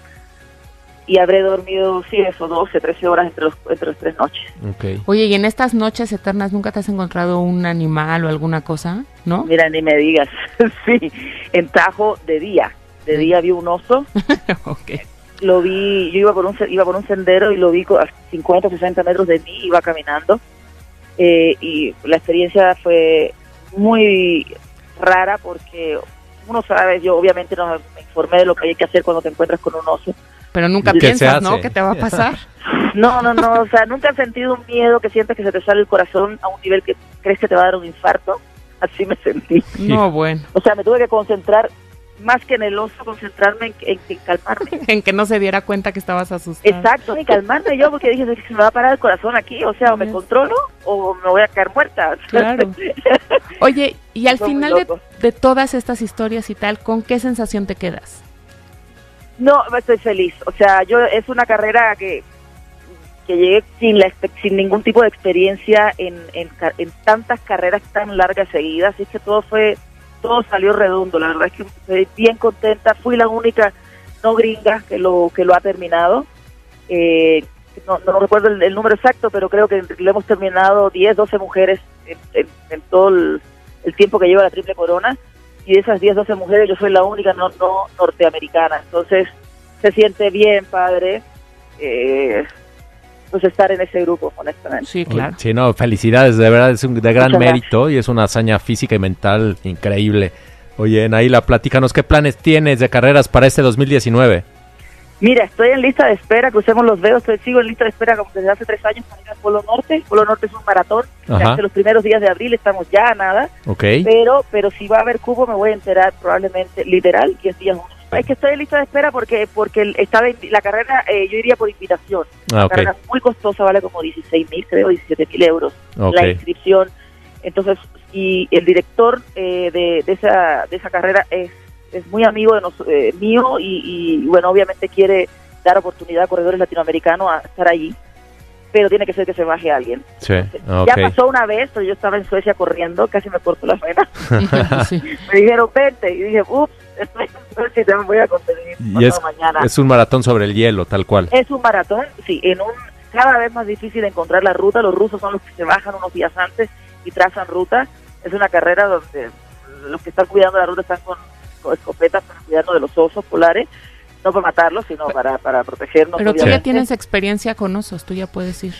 y habré dormido, sí, eso, 12, 13 horas entre, los, entre las tres noches. Okay. Oye, ¿y en estas noches eternas nunca te has encontrado un animal o alguna cosa, no? Mira, ni me digas, sí, en Tajo de día, de día vi un oso. okay. Lo vi, yo iba por un iba por un sendero y lo vi a 50, 60 metros de mí, iba caminando. Eh, y la experiencia fue muy rara porque uno sabe, yo obviamente no me informé de lo que hay que hacer cuando te encuentras con un oso pero nunca piensas, ¿no? ¿Qué te va a pasar? No, no, no, o sea, nunca has sentido un miedo que sientes que se te sale el corazón a un nivel que crees que te va a dar un infarto. Así me sentí. No, bueno. O sea, me tuve que concentrar más que en el oso, concentrarme en, en, calmarme. en que no se diera cuenta que estabas asustada. Exacto, y calmarme yo porque dije, se me va a parar el corazón aquí, o sea, o me controlo o me voy a caer muerta. Claro. Oye, y al final de, de todas estas historias y tal, ¿con qué sensación te quedas? No, estoy feliz. O sea, yo es una carrera que, que llegué sin, la, sin ningún tipo de experiencia en, en, tantas carreras tan largas seguidas. Así que todo fue, todo salió redondo. La verdad es que estoy bien contenta. Fui la única no gringa que lo, que lo ha terminado. Eh, no, no recuerdo el, número exacto, pero creo que lo hemos terminado 10, 12 mujeres en, todo el, el tiempo que lleva la Triple Corona y de esas 10, 12 mujeres yo soy la única no, no norteamericana. Entonces se siente bien, padre, eh, pues estar en ese grupo, honestamente. Sí, claro. Sí, no, felicidades, de verdad es un, de gran mérito y es una hazaña física y mental increíble. Oye, Naila, platícanos, ¿qué planes tienes de carreras para este 2019? Mira, estoy en lista de espera, crucemos los dedos, estoy, sigo en lista de espera como desde hace tres años para ir al Polo Norte. Polo Norte es un maratón, hace los primeros días de abril estamos ya a nada. Okay. Pero, pero si va a haber cubo me voy a enterar probablemente literal 10 días es que estoy en lista de espera porque porque estaba la carrera eh, yo iría por invitación. Ah, la carrera muy costosa, vale como 16 mil, creo, 17 mil euros la inscripción. Entonces, y el director eh, de, de, esa, de esa carrera es es muy amigo de nos, eh, mío y, bueno, obviamente quiere dar oportunidad a corredores latinoamericanos a estar allí, pero tiene que ser que se baje alguien. Sí, Ya pasó una vez, yo estaba en Suecia corriendo, casi me corto la venas. Me dijeron, vente, y dije, ups, estoy en Suecia te voy a conseguir y es, mañana. Es un maratón sobre el hielo, tal cual. Es un maratón, sí, en un cada vez más difícil encontrar la ruta, los rusos son los que se bajan unos días antes y trazan ruta, es una carrera donde los que están cuidando la ruta están con escopetas para cuidarnos de los osos polares, no para matarlos, sino para, para protegernos. Pero tú ya tienes experiencia con osos, tú ya puedes ir.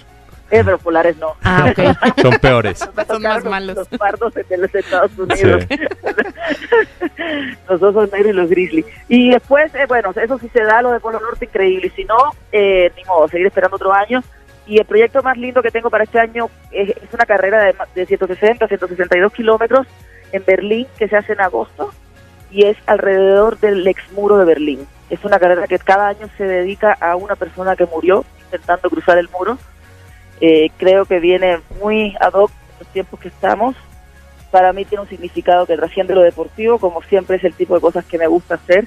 Eh, pero polares no. Ah, ok. Son peores. Son más malos. Los, pardos de los Estados Unidos. los osos negros y los grizzly. Y después, eh, bueno, eso sí se da, lo de Polo Norte, increíble. Y si no, eh, ni modo, seguir esperando otro año. Y el proyecto más lindo que tengo para este año es, es una carrera de, de 160, 162 kilómetros en Berlín que se hace en agosto y es alrededor del ex muro de Berlín. Es una carrera que cada año se dedica a una persona que murió intentando cruzar el muro. Eh, creo que viene muy ad hoc en los tiempos que estamos. Para mí tiene un significado que trasciende lo deportivo, como siempre es el tipo de cosas que me gusta hacer.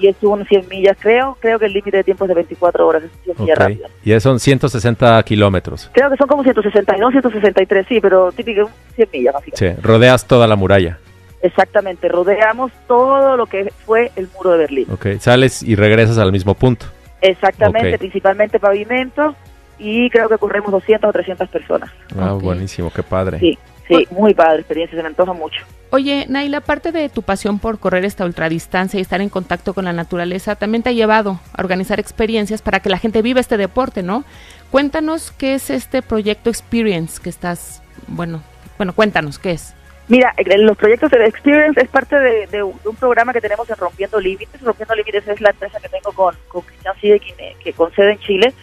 Y es un 100 millas, creo. Creo que el límite de tiempo es de 24 horas, es 100 millas rápidas. Y son 160 kilómetros. Creo que son como 162, 163, sí, pero típico 100 millas, básicamente. Sí, rodeas toda la muralla. Exactamente, rodeamos todo lo que fue el muro de Berlín. Ok, sales y regresas al mismo punto. Exactamente, principalmente pavimento y creo que corremos 200 o 300 personas. Ah, buenísimo, qué padre. Sí, sí, muy padre experiencia, se me antoja mucho. Oye, Naila, aparte de tu pasión por correr esta ultradistancia y estar en contacto con la naturaleza, también te ha llevado a organizar experiencias para que la gente viva este deporte, ¿no? Cuéntanos qué es este proyecto Experience que estás, bueno, bueno, cuéntanos qué es. Mira, los proyectos de Experience es parte de, un programa que tenemos en Rompiendo Límites. Rompiendo Límites es la empresa que tengo con, con Cristian Cide, que, con sede en Chile.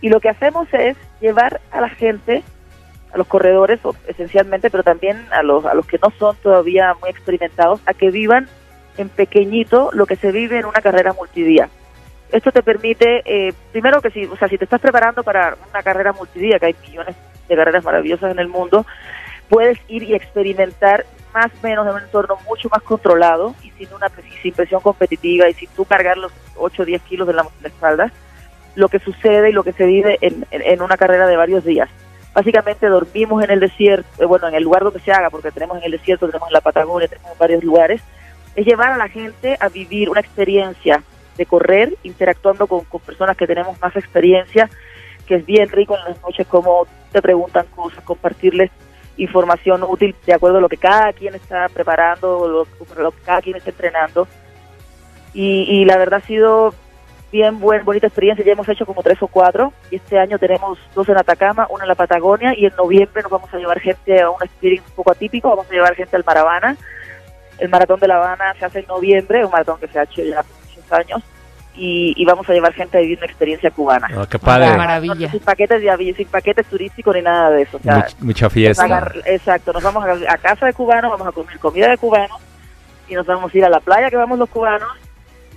Y lo que hacemos es llevar a la gente, a los corredores esencialmente, pero también a los, a los que no son todavía muy experimentados, a que vivan en pequeñito lo que se vive en una carrera multidía. Esto te permite, eh, primero que si, o sea, si te estás preparando para una carrera multidía, que hay millones de carreras maravillosas en el mundo, puedes ir y experimentar más o menos en un entorno mucho más controlado y sin una sin presión competitiva y sin tú cargar los 8 o 10 kilos de la, espalda, lo que sucede y lo que se vive en, en, una carrera de varios días. Básicamente dormimos en el desierto, eh, bueno, en el lugar donde se haga, porque tenemos en el desierto, tenemos en la Patagonia, tenemos en varios lugares, es llevar a la gente a vivir una experiencia de correr, interactuando con, con personas que tenemos más experiencia, que es bien rico en las noches como te preguntan cosas, compartirles información útil de acuerdo a lo que cada quien está preparando, lo, lo que cada quien está entrenando. Y, y la verdad ha sido bien buen, bonita experiencia, ya hemos hecho como tres o cuatro, y este año tenemos dos en Atacama, una en la Patagonia, y en noviembre nos vamos a llevar gente a un experience un poco atípico, vamos a llevar gente al Maravana. El Maratón de La Habana se hace en noviembre, un maratón que se ha hecho ya muchos años, y, y vamos a llevar gente a vivir una experiencia cubana. Oh, qué padre. Ah, maravilla. sin paquetes de avión, sin paquetes turísticos ni nada de eso. O sea, Much- mucha fiesta. agar- exacto, nos vamos a, a casa de cubanos, vamos a comer comida de cubanos y nos vamos a ir a la playa que vamos los cubanos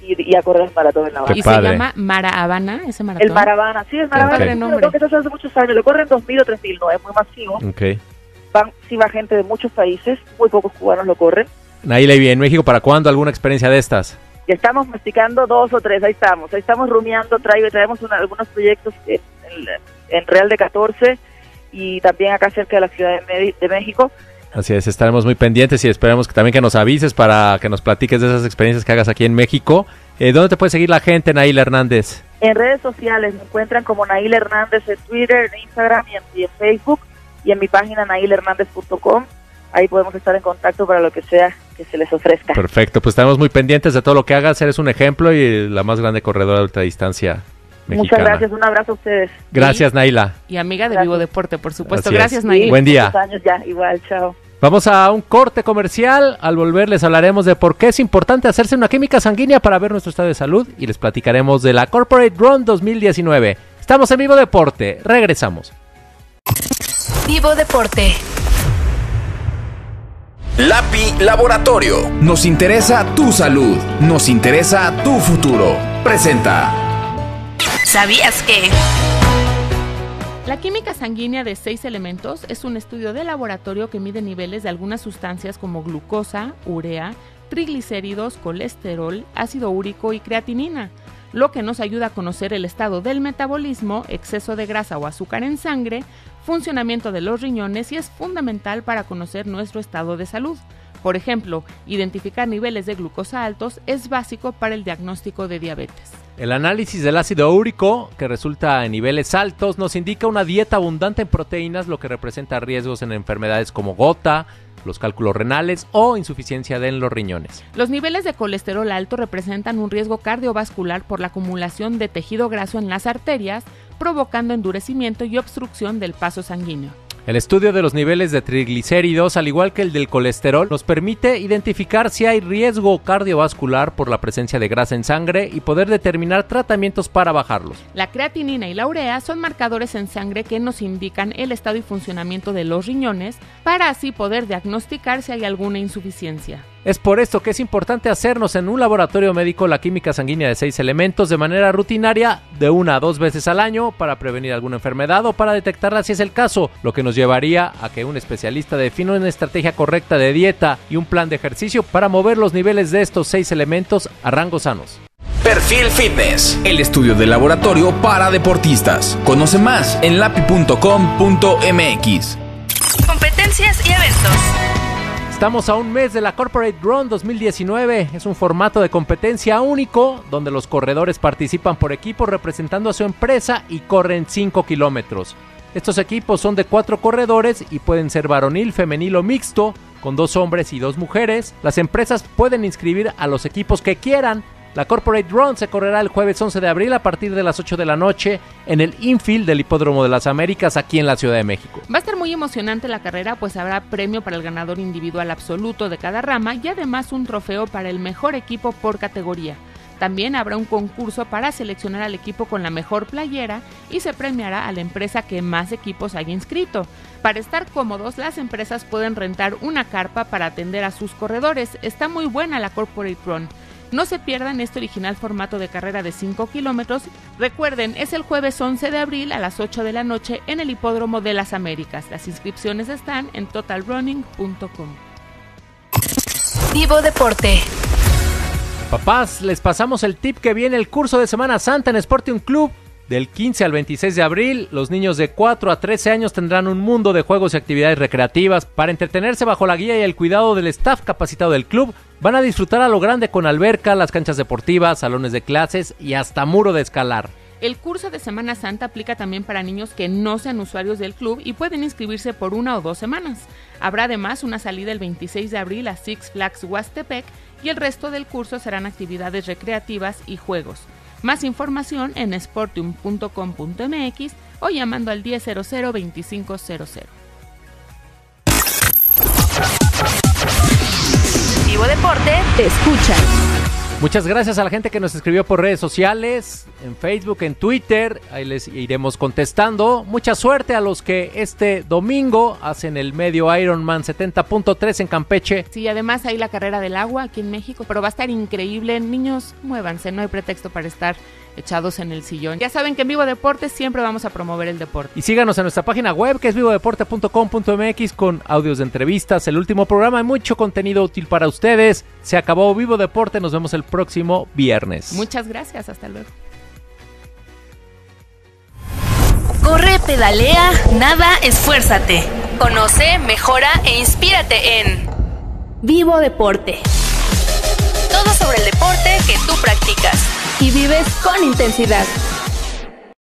y, y a correr el maratón en La Habana. Y padre. se llama Mara Habana, ese maratón. El Maravana, sí, el Maravana nombre. maratón que hace hace muchos años, lo corren 2.000 o 3.000, no es muy masivo. Ok. Van, sí va gente de muchos países, muy pocos cubanos lo corren. Naila, ¿y en México para cuándo alguna experiencia de estas? Ya estamos masticando dos o tres, ahí estamos, ahí estamos rumiando, traigo, traemos una- algunos proyectos en, Real de 14 y también acá cerca de la Ciudad de, Medi- de México. Así es, estaremos muy pendientes y esperemos que también que nos avises para que nos platiques de esas experiencias que hagas aquí en México. Eh, ¿Dónde te puede seguir la gente, Naila Hernández? En redes sociales me encuentran como Nail Hernández en Twitter, en Instagram y en, y en Facebook y en mi página nailhernández.com. Ahí podemos estar en contacto para lo que sea que se les ofrezca. Perfecto, pues estaremos muy pendientes de todo lo que hagas. Eres un ejemplo y la más grande corredora de ultradistancia mexicana. Muchas gracias, un abrazo a ustedes. Gracias, Naila. Y amiga de Gracias. Vivo Deporte, por supuesto. Así. Gracias, Sí, Nail. Buen día. años ya, igual, chao. Vamos a un corte comercial. Al volver les hablaremos de por qué es importante hacerse una química sanguínea para ver nuestro estado de salud y les platicaremos de la Corporate Run 2019. Estamos en Vivo Deporte. Regresamos. Vivo Deporte. Lapi Laboratorio. Nos interesa tu salud. Nos interesa tu futuro. Presenta. ¿Sabías que? La química sanguínea de seis elementos es un estudio de laboratorio que mide niveles de algunas sustancias como glucosa, urea, triglicéridos, colesterol, ácido úrico y creatinina, lo que nos ayuda a conocer el estado del metabolismo, exceso de grasa o azúcar en sangre, funcionamiento de los riñones y es fundamental para conocer nuestro estado de salud. Por ejemplo, identificar niveles de glucosa altos es básico para el diagnóstico de diabetes. El análisis del ácido úrico, que resulta en niveles altos, nos indica una dieta abundante en proteínas, lo que representa riesgos en enfermedades como gota, los cálculos renales o insuficiencia de en los riñones. Los niveles de colesterol alto representan un riesgo cardiovascular por la acumulación de tejido graso en las arterias, provocando endurecimiento y obstrucción del paso sanguíneo. El estudio de los niveles de triglicéridos, al igual que el del colesterol, nos permite identificar si hay riesgo cardiovascular por la presencia de grasa en sangre y poder determinar tratamientos para bajarlos. La creatinina y la urea son marcadores en sangre que nos indican el estado y funcionamiento de los riñones para así poder diagnosticar si hay alguna insuficiencia. Es por esto que es importante hacernos en un laboratorio médico la química sanguínea de seis elementos de manera rutinaria de una a dos veces al año para prevenir alguna enfermedad o para detectarla si es el caso, lo que nos llevaría a que un especialista defina una estrategia correcta de dieta y un plan de ejercicio para mover los niveles de estos seis elementos a rangos sanos. Perfil Fitness, el estudio de laboratorio para deportistas. Conoce más en lapi.com.mx. Competencias y eventos. Estamos a un mes de la Corporate Run 2019. Es un formato de competencia único donde los corredores participan por equipos representando a su empresa y corren 5 kilómetros. Estos equipos son de cuatro corredores y pueden ser varonil, femenil o mixto, con dos hombres y dos mujeres. Las empresas pueden inscribir a los equipos que quieran. La Corporate Run se correrá el jueves 11 de abril a partir de las 8 de la noche en el infield del Hipódromo de las Américas aquí en la Ciudad de México. Va a estar muy emocionante la carrera, pues habrá premio para el ganador individual absoluto de cada rama y además un trofeo para el mejor equipo por categoría. También habrá un concurso para seleccionar al equipo con la mejor playera y se premiará a la empresa que más equipos haya inscrito. Para estar cómodos, las empresas pueden rentar una carpa para atender a sus corredores. Está muy buena la Corporate Run. No se pierdan este original formato de carrera de 5 kilómetros. Recuerden, es el jueves 11 de abril a las 8 de la noche en el Hipódromo de las Américas. Las inscripciones están en totalrunning.com. Vivo Deporte. Papás, les pasamos el tip que viene el curso de Semana Santa en Sporting Club Del 15 al 26 de abril, los niños de 4 a 13 años tendrán un mundo de juegos y actividades recreativas para entretenerse bajo la guía y el cuidado del staff capacitado del club. Van a disfrutar a lo grande con alberca, las canchas deportivas, salones de clases y hasta muro de escalar. El curso de Semana Santa aplica también para niños que no sean usuarios del club y pueden inscribirse por una o dos semanas. Habrá además una salida el 26 de abril a Six Flags Huastepec y el resto del curso serán actividades recreativas y juegos. Más información en sportium.com.mx o llamando al 1000 2500. Vivo Deporte te escucha. Muchas gracias a la gente que nos escribió por redes sociales, en Facebook, en Twitter. Ahí les iremos contestando. Mucha suerte a los que este domingo hacen el medio Ironman 70.3 en Campeche. Sí, además hay la carrera del agua aquí en México, pero va a estar increíble. Niños, muévanse, no hay pretexto para estar echados en el sillón. Ya saben que en Vivo Deportes siempre vamos a promover el deporte. Y síganos en nuestra página web que es vivodeporte.com.mx con audios de entrevistas, el último programa y mucho contenido útil para ustedes. Se acabó Vivo Deporte, nos vemos el próximo viernes. Muchas gracias, hasta luego. Corre, pedalea, nada, esfuérzate. Conoce, mejora e inspírate en Vivo Deporte. Todo sobre el deporte que tú practicas y vives con intensidad.